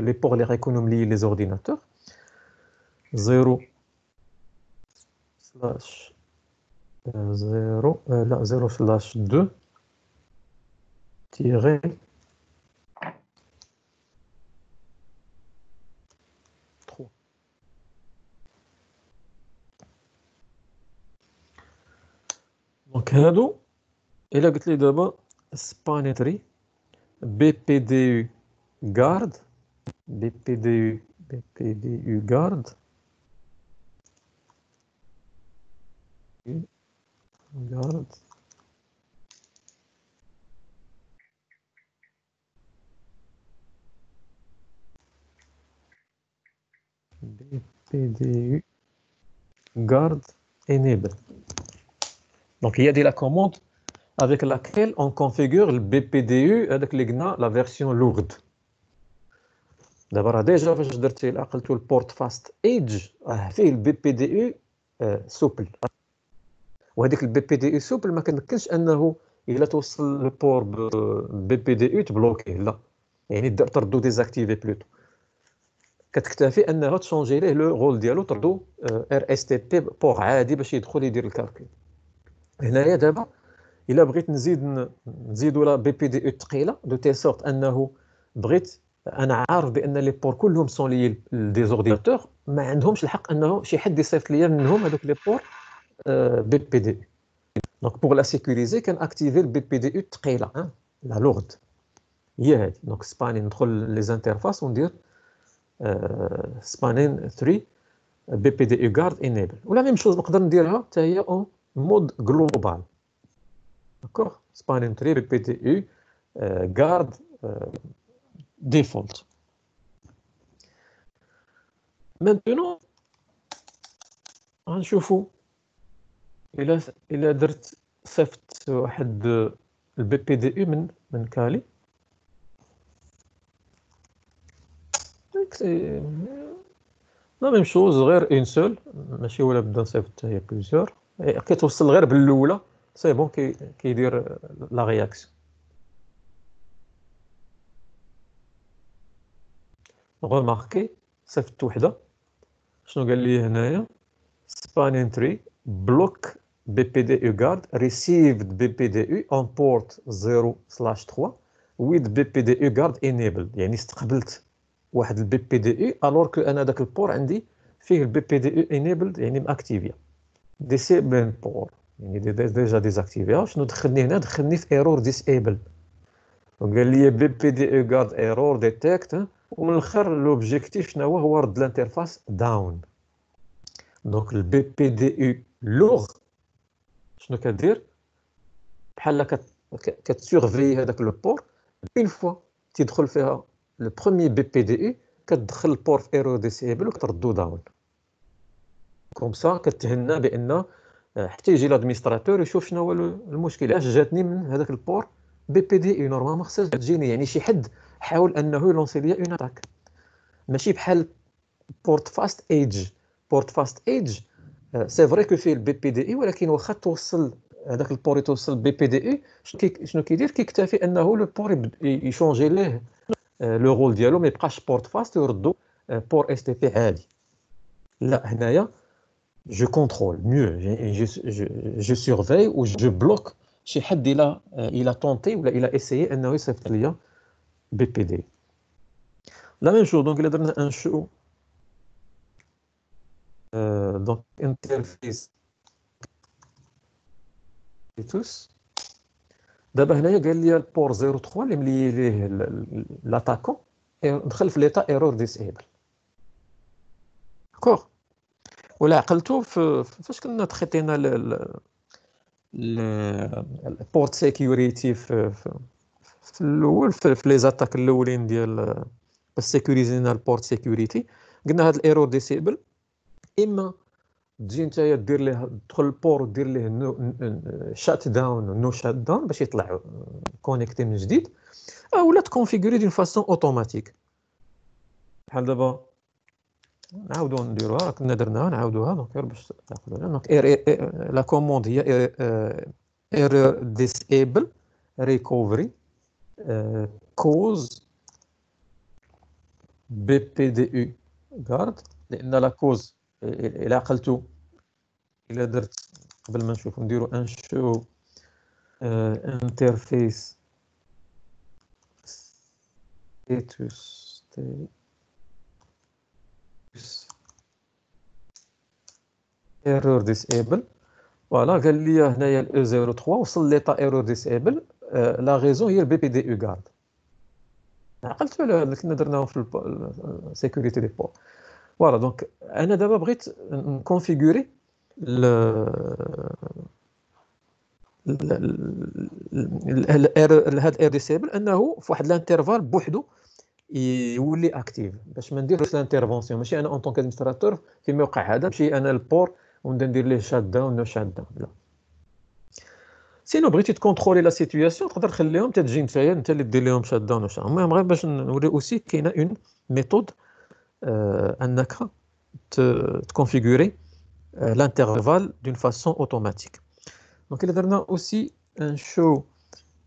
لي بور اللي غيكونوا ملي لي زورديناتور 0 سلاش 0 لا 0 سلاش 2 تيغي دونك هادو الا قلت لي دابا سبانيتري بي بي دي يو غارد بي بي دي يو بي بي دي يو غارد غارد بي بي دي يو غارد enable Donc il y a de la commande avec laquelle on configure le BPDU avec la version lourde. D'abord, déjà, je درت le port fast edge fait le BPDU souple. وهذيك البي بي دي اي سوبل ما كنمكنش انه الا توصل البور بي بي دي اي تبلوكيه لا يعني تردو ديزاكتيفي بلوتو كتكتفي انها تشونجي ليه لو رول ديالو تردو ار اس تي بي بور عادي باش يدخل يدير الكالكول هنايا دابا الا بغيت نزيد نزيدو لا بي بي دي او ثقيله دو تي سورت انه بغيت انا عارف بان لي بور كلهم سون لي دي زورديناتور ما عندهمش الحق انه شي حد يصيفط ليا منهم هذوك لي بور بي بي دي دونك بوغ لا سيكوريزي كان اكتيفي البي بي دي او ثقيله لا لورد هي هذه دونك سبانين ندخل لي زانترفاس وندير سبانين 3 بي بي دي او غارد انيبل ولا ميم شوز نقدر نديرها حتى هي اون Mode global. D'accord Spanning tree BPDU, euh, garde euh, default. Maintenant, غنشوفوا إلى إلى درت صيفط واحد البي بي دي يو من من كالي لا ميم شوز غير اون سول ماشي ولا بدا نصيفط هي بليزيور كيتوصل غير بالأولى سي بون كيدير لا رياكسيون. غوماركي صيفط وحده شنو قال لي هنايا سبان انتري بلوك بي بي دي أو غارد ريسيفد بي بي دي أو اون بورت 0/3 ويد بي بي دي أو غارد انيبل يعني استقبلت واحد البي بي دي أو الور كو أنا داك البور عندي فيه البي بي دي أو انيبل يعني ماكتيفيا ديسيبل بور يعني ديجا ديزاكتيفيها شنو دخلني هنا دخلني في ايرور ديسيبل وقال لي بي بي دي اي غارد ايرور ديتيكت ومن الآخر لوبجيكتيف شنو هو؟ هو رد الانترفاس داون دونك البي بي دي اي لوغ شنو كدير؟ بحال كتسورفي هذاك لو بور اون فوا تيدخل فيها لو بروميي بي بي دي اي كتدخل البور في ايرور ديسيبل وكتردو داون كوم سا كتهنى بأن حتى يجي لادمينستراتور يشوف شنو هو المشكل اش جاتني من هذاك البور بي بي دي اي نورمالمون خصها تجيني يعني شي حد حاول أنه يلونسي ليا اون اتاك ماشي بحال بورت فاست ايدج بورت فاست ايدج سي فري كو فيه البي بي دي اي ولكن واخا توصل هذاك البور يتوصل بي بي دي اي شنو كيدير؟ كيكتفي أنه لو بور يشونجي ليه لو رول ديالو. ما يبقاش بورت فاست ويردو بور اس تي بي عادي لا هنايا je contrôle mieux, je, surveille ou je bloque chez Had euh, il a, tenté ou il a essayé un BPD. La même chose, donc il a donné un show. Euh, donc interface et tous. D'abord, il y a le port 03 l'attaquant et l'état error disable. D'accord? ولا عقلتو فاش كنا تخيطينا البورت سيكيوريتي في في الأول في لي زاتاك الأولين ديال باش سيكوريزينا البورت سيكيوريتي قلنا هاد الايرور ديسيبل إما تجي نتايا دير ليه تدخل البور ودير ليه شات داون نو شات داون باش يطلع كونيكتي من جديد ولا تكونفيغوري دون فاسون اوتوماتيك بحال دابا نعاودو نديروها كنا درناها نعاودوها دونك غير باش تاخذوها دونك لا كوموند هي ايرور ديسيبل ريكوفري كوز بي بي دي يو غارد لأن لا كوز إلى عقلتو. إلى درت قبل ما نشوفو نديرو ان شو انترفيس ستاتوس ايرور ديسيبل فوالا قال لي هنايا الاو 03 وصل ليطا ايرور ديسيبل لا غيزون هي البي بي دي يو غارد عقلت على اللي كنا درناهم في السيكوريتي دي بور فوالا دونك أنا دابا بغيت نكونفيغوري هاد اير ديسيبل انه في واحد الانترفال بوحدو يولي اكتيف باش ما نديرش لانترفونسيون ماشي انا اون طونك ادمنستراتور فيما يوقع هذا ماشي انا البور ونبدا ندير ليه شات داون نو شات داون لا سينو بغيتي تكونترولي لا سيتوياسيون تقدر تخليهم تجي نتايا انت اللي دير لهم شات داون وشات المهم غير باش نوري اوسي كاينه اون ميثود آه انك تكونفيغوري l'intervalle d'une façon automatique. Donc, il y a aussi un show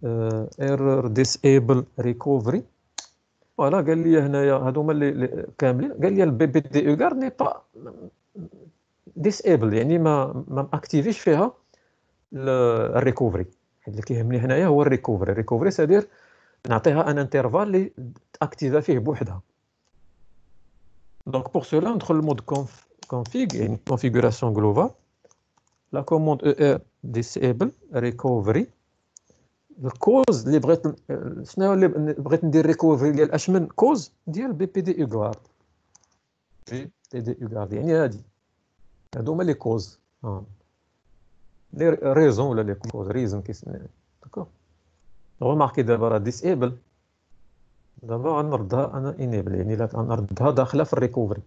euh, error disable recovery. فوالا قال لي هنايا هذوما اللي كاملين قال لي البي بي دي أو كار ني با ديسيبل يعني ما ما اكتيفيش فيها الريكوفري اللي كيهمني هنايا هو الريكوفري الريكوفري سادير نعطيها ان انترفال اللي تاكتيفا فيه بوحدها. دونك بور سولا ندخل المود config يعني configuration global la commande er disable recovery. الكوز اللي بغيت شنو اللي بغيت ندير ريكوفري ديال اش من كوز ديال بي بي دي يو غارد بي بي دي يو غارد يعني هادي. هادو هما لي كوز. لي ريزون ولا لي كوز ريزون كيسمى داكوغ ماركي دابا راه ديسيبل دابا غنردها أنا انيبل يعني غنردها داخلة في الريكوفري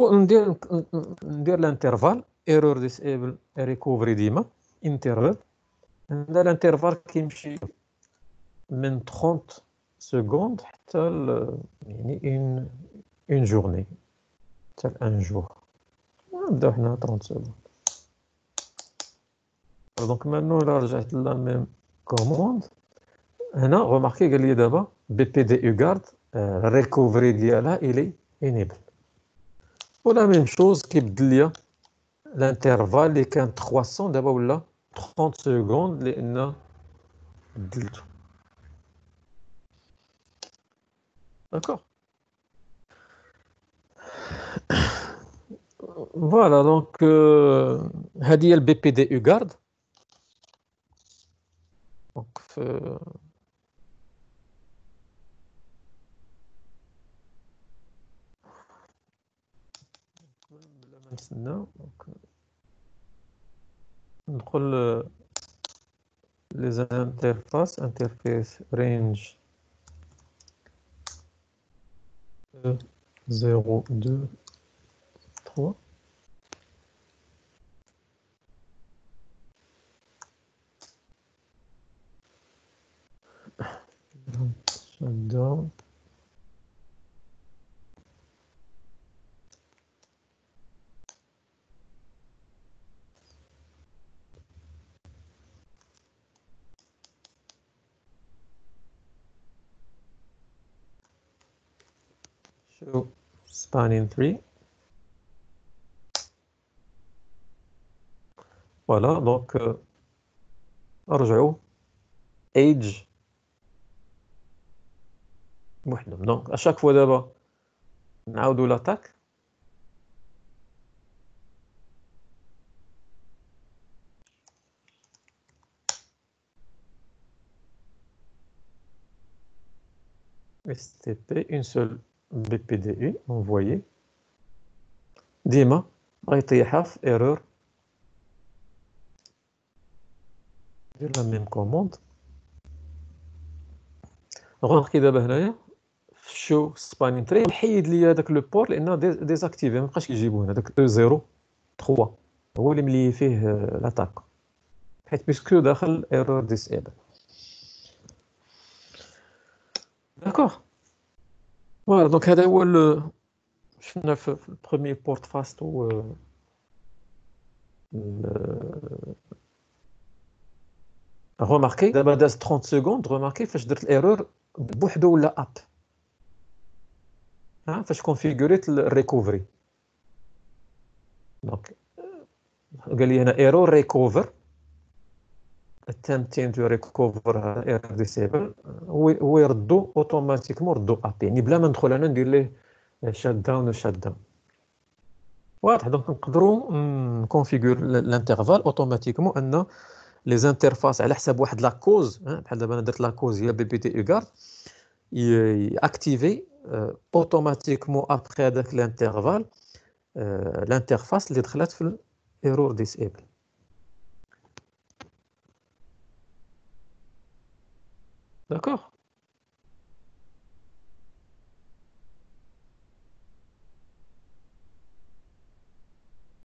ندير ندير الانترفال. ايرور ديسيبل ريكوفري ديما. انترفال هذا الانترفال كيمشي من 30 سكوند حتى يعني اون اون جورني حتى ان جور نبداو حنا 30 سكوند دونك مانو الا رجعت لا ميم كوموند هنا غوماركي قال لي دابا بي بي دي يو غارد الريكوفري ديالها الي انيبل ولا ميم شوز كيبدل ليا الانترفال اللي كان 300 دابا ولا 30 سكوند لان بدلتو داكوغ فوالا دونك هذه هي البي بي دي يو غارد دونك في بلا ما نتسناو ندخل les interfaces interface range 0 2 3 shutdown spanning tree فوالا دونك ارجعوا age بوحدهم دونك اشاك فوا دابا نعاودو لاطاك STP, une seule BPDU envoyée. ديما غيطيحها في ايرور دير لا ميم كوموند غونخي دابا هنايا في شو سبانين تري حيد لي هذاك لو بور لانه ديزاكتيفي ما بقاش كيجيبو هنا داك او 0 3 هو اللي ملي فيه لاتاك حيت بيسكو داخل ايرور ديسيبل داكوغ فوالا دونك هذا هو شفنا في البروميي بورت فاستو remarquez دابا داز 30 سكوند remarquez فاش درت الايرور بوحدو ولا اب ها فاش كونفيغوريت الريكوفري دونك قال لي هنا ايرور ريكوفر Attempting to recover ايرور ديسيبل هو يردو اوتوماتيكمون ردو اب يعني بلا ما ندخل أنا ندير ليه شات داون وشات داون واضح دونك نقدروا نكونفيغور الانترفال اوتوماتيكمون ان لي زانترفاس على حساب واحد لا كوز بحال دابا أنا درت لا كوز هي بي بي تي اوغار ياكتيفي اوتوماتيكمون ابخي هذاك الانترفال الانترفاس اللي دخلت في الايرور ديسيبل D'accord.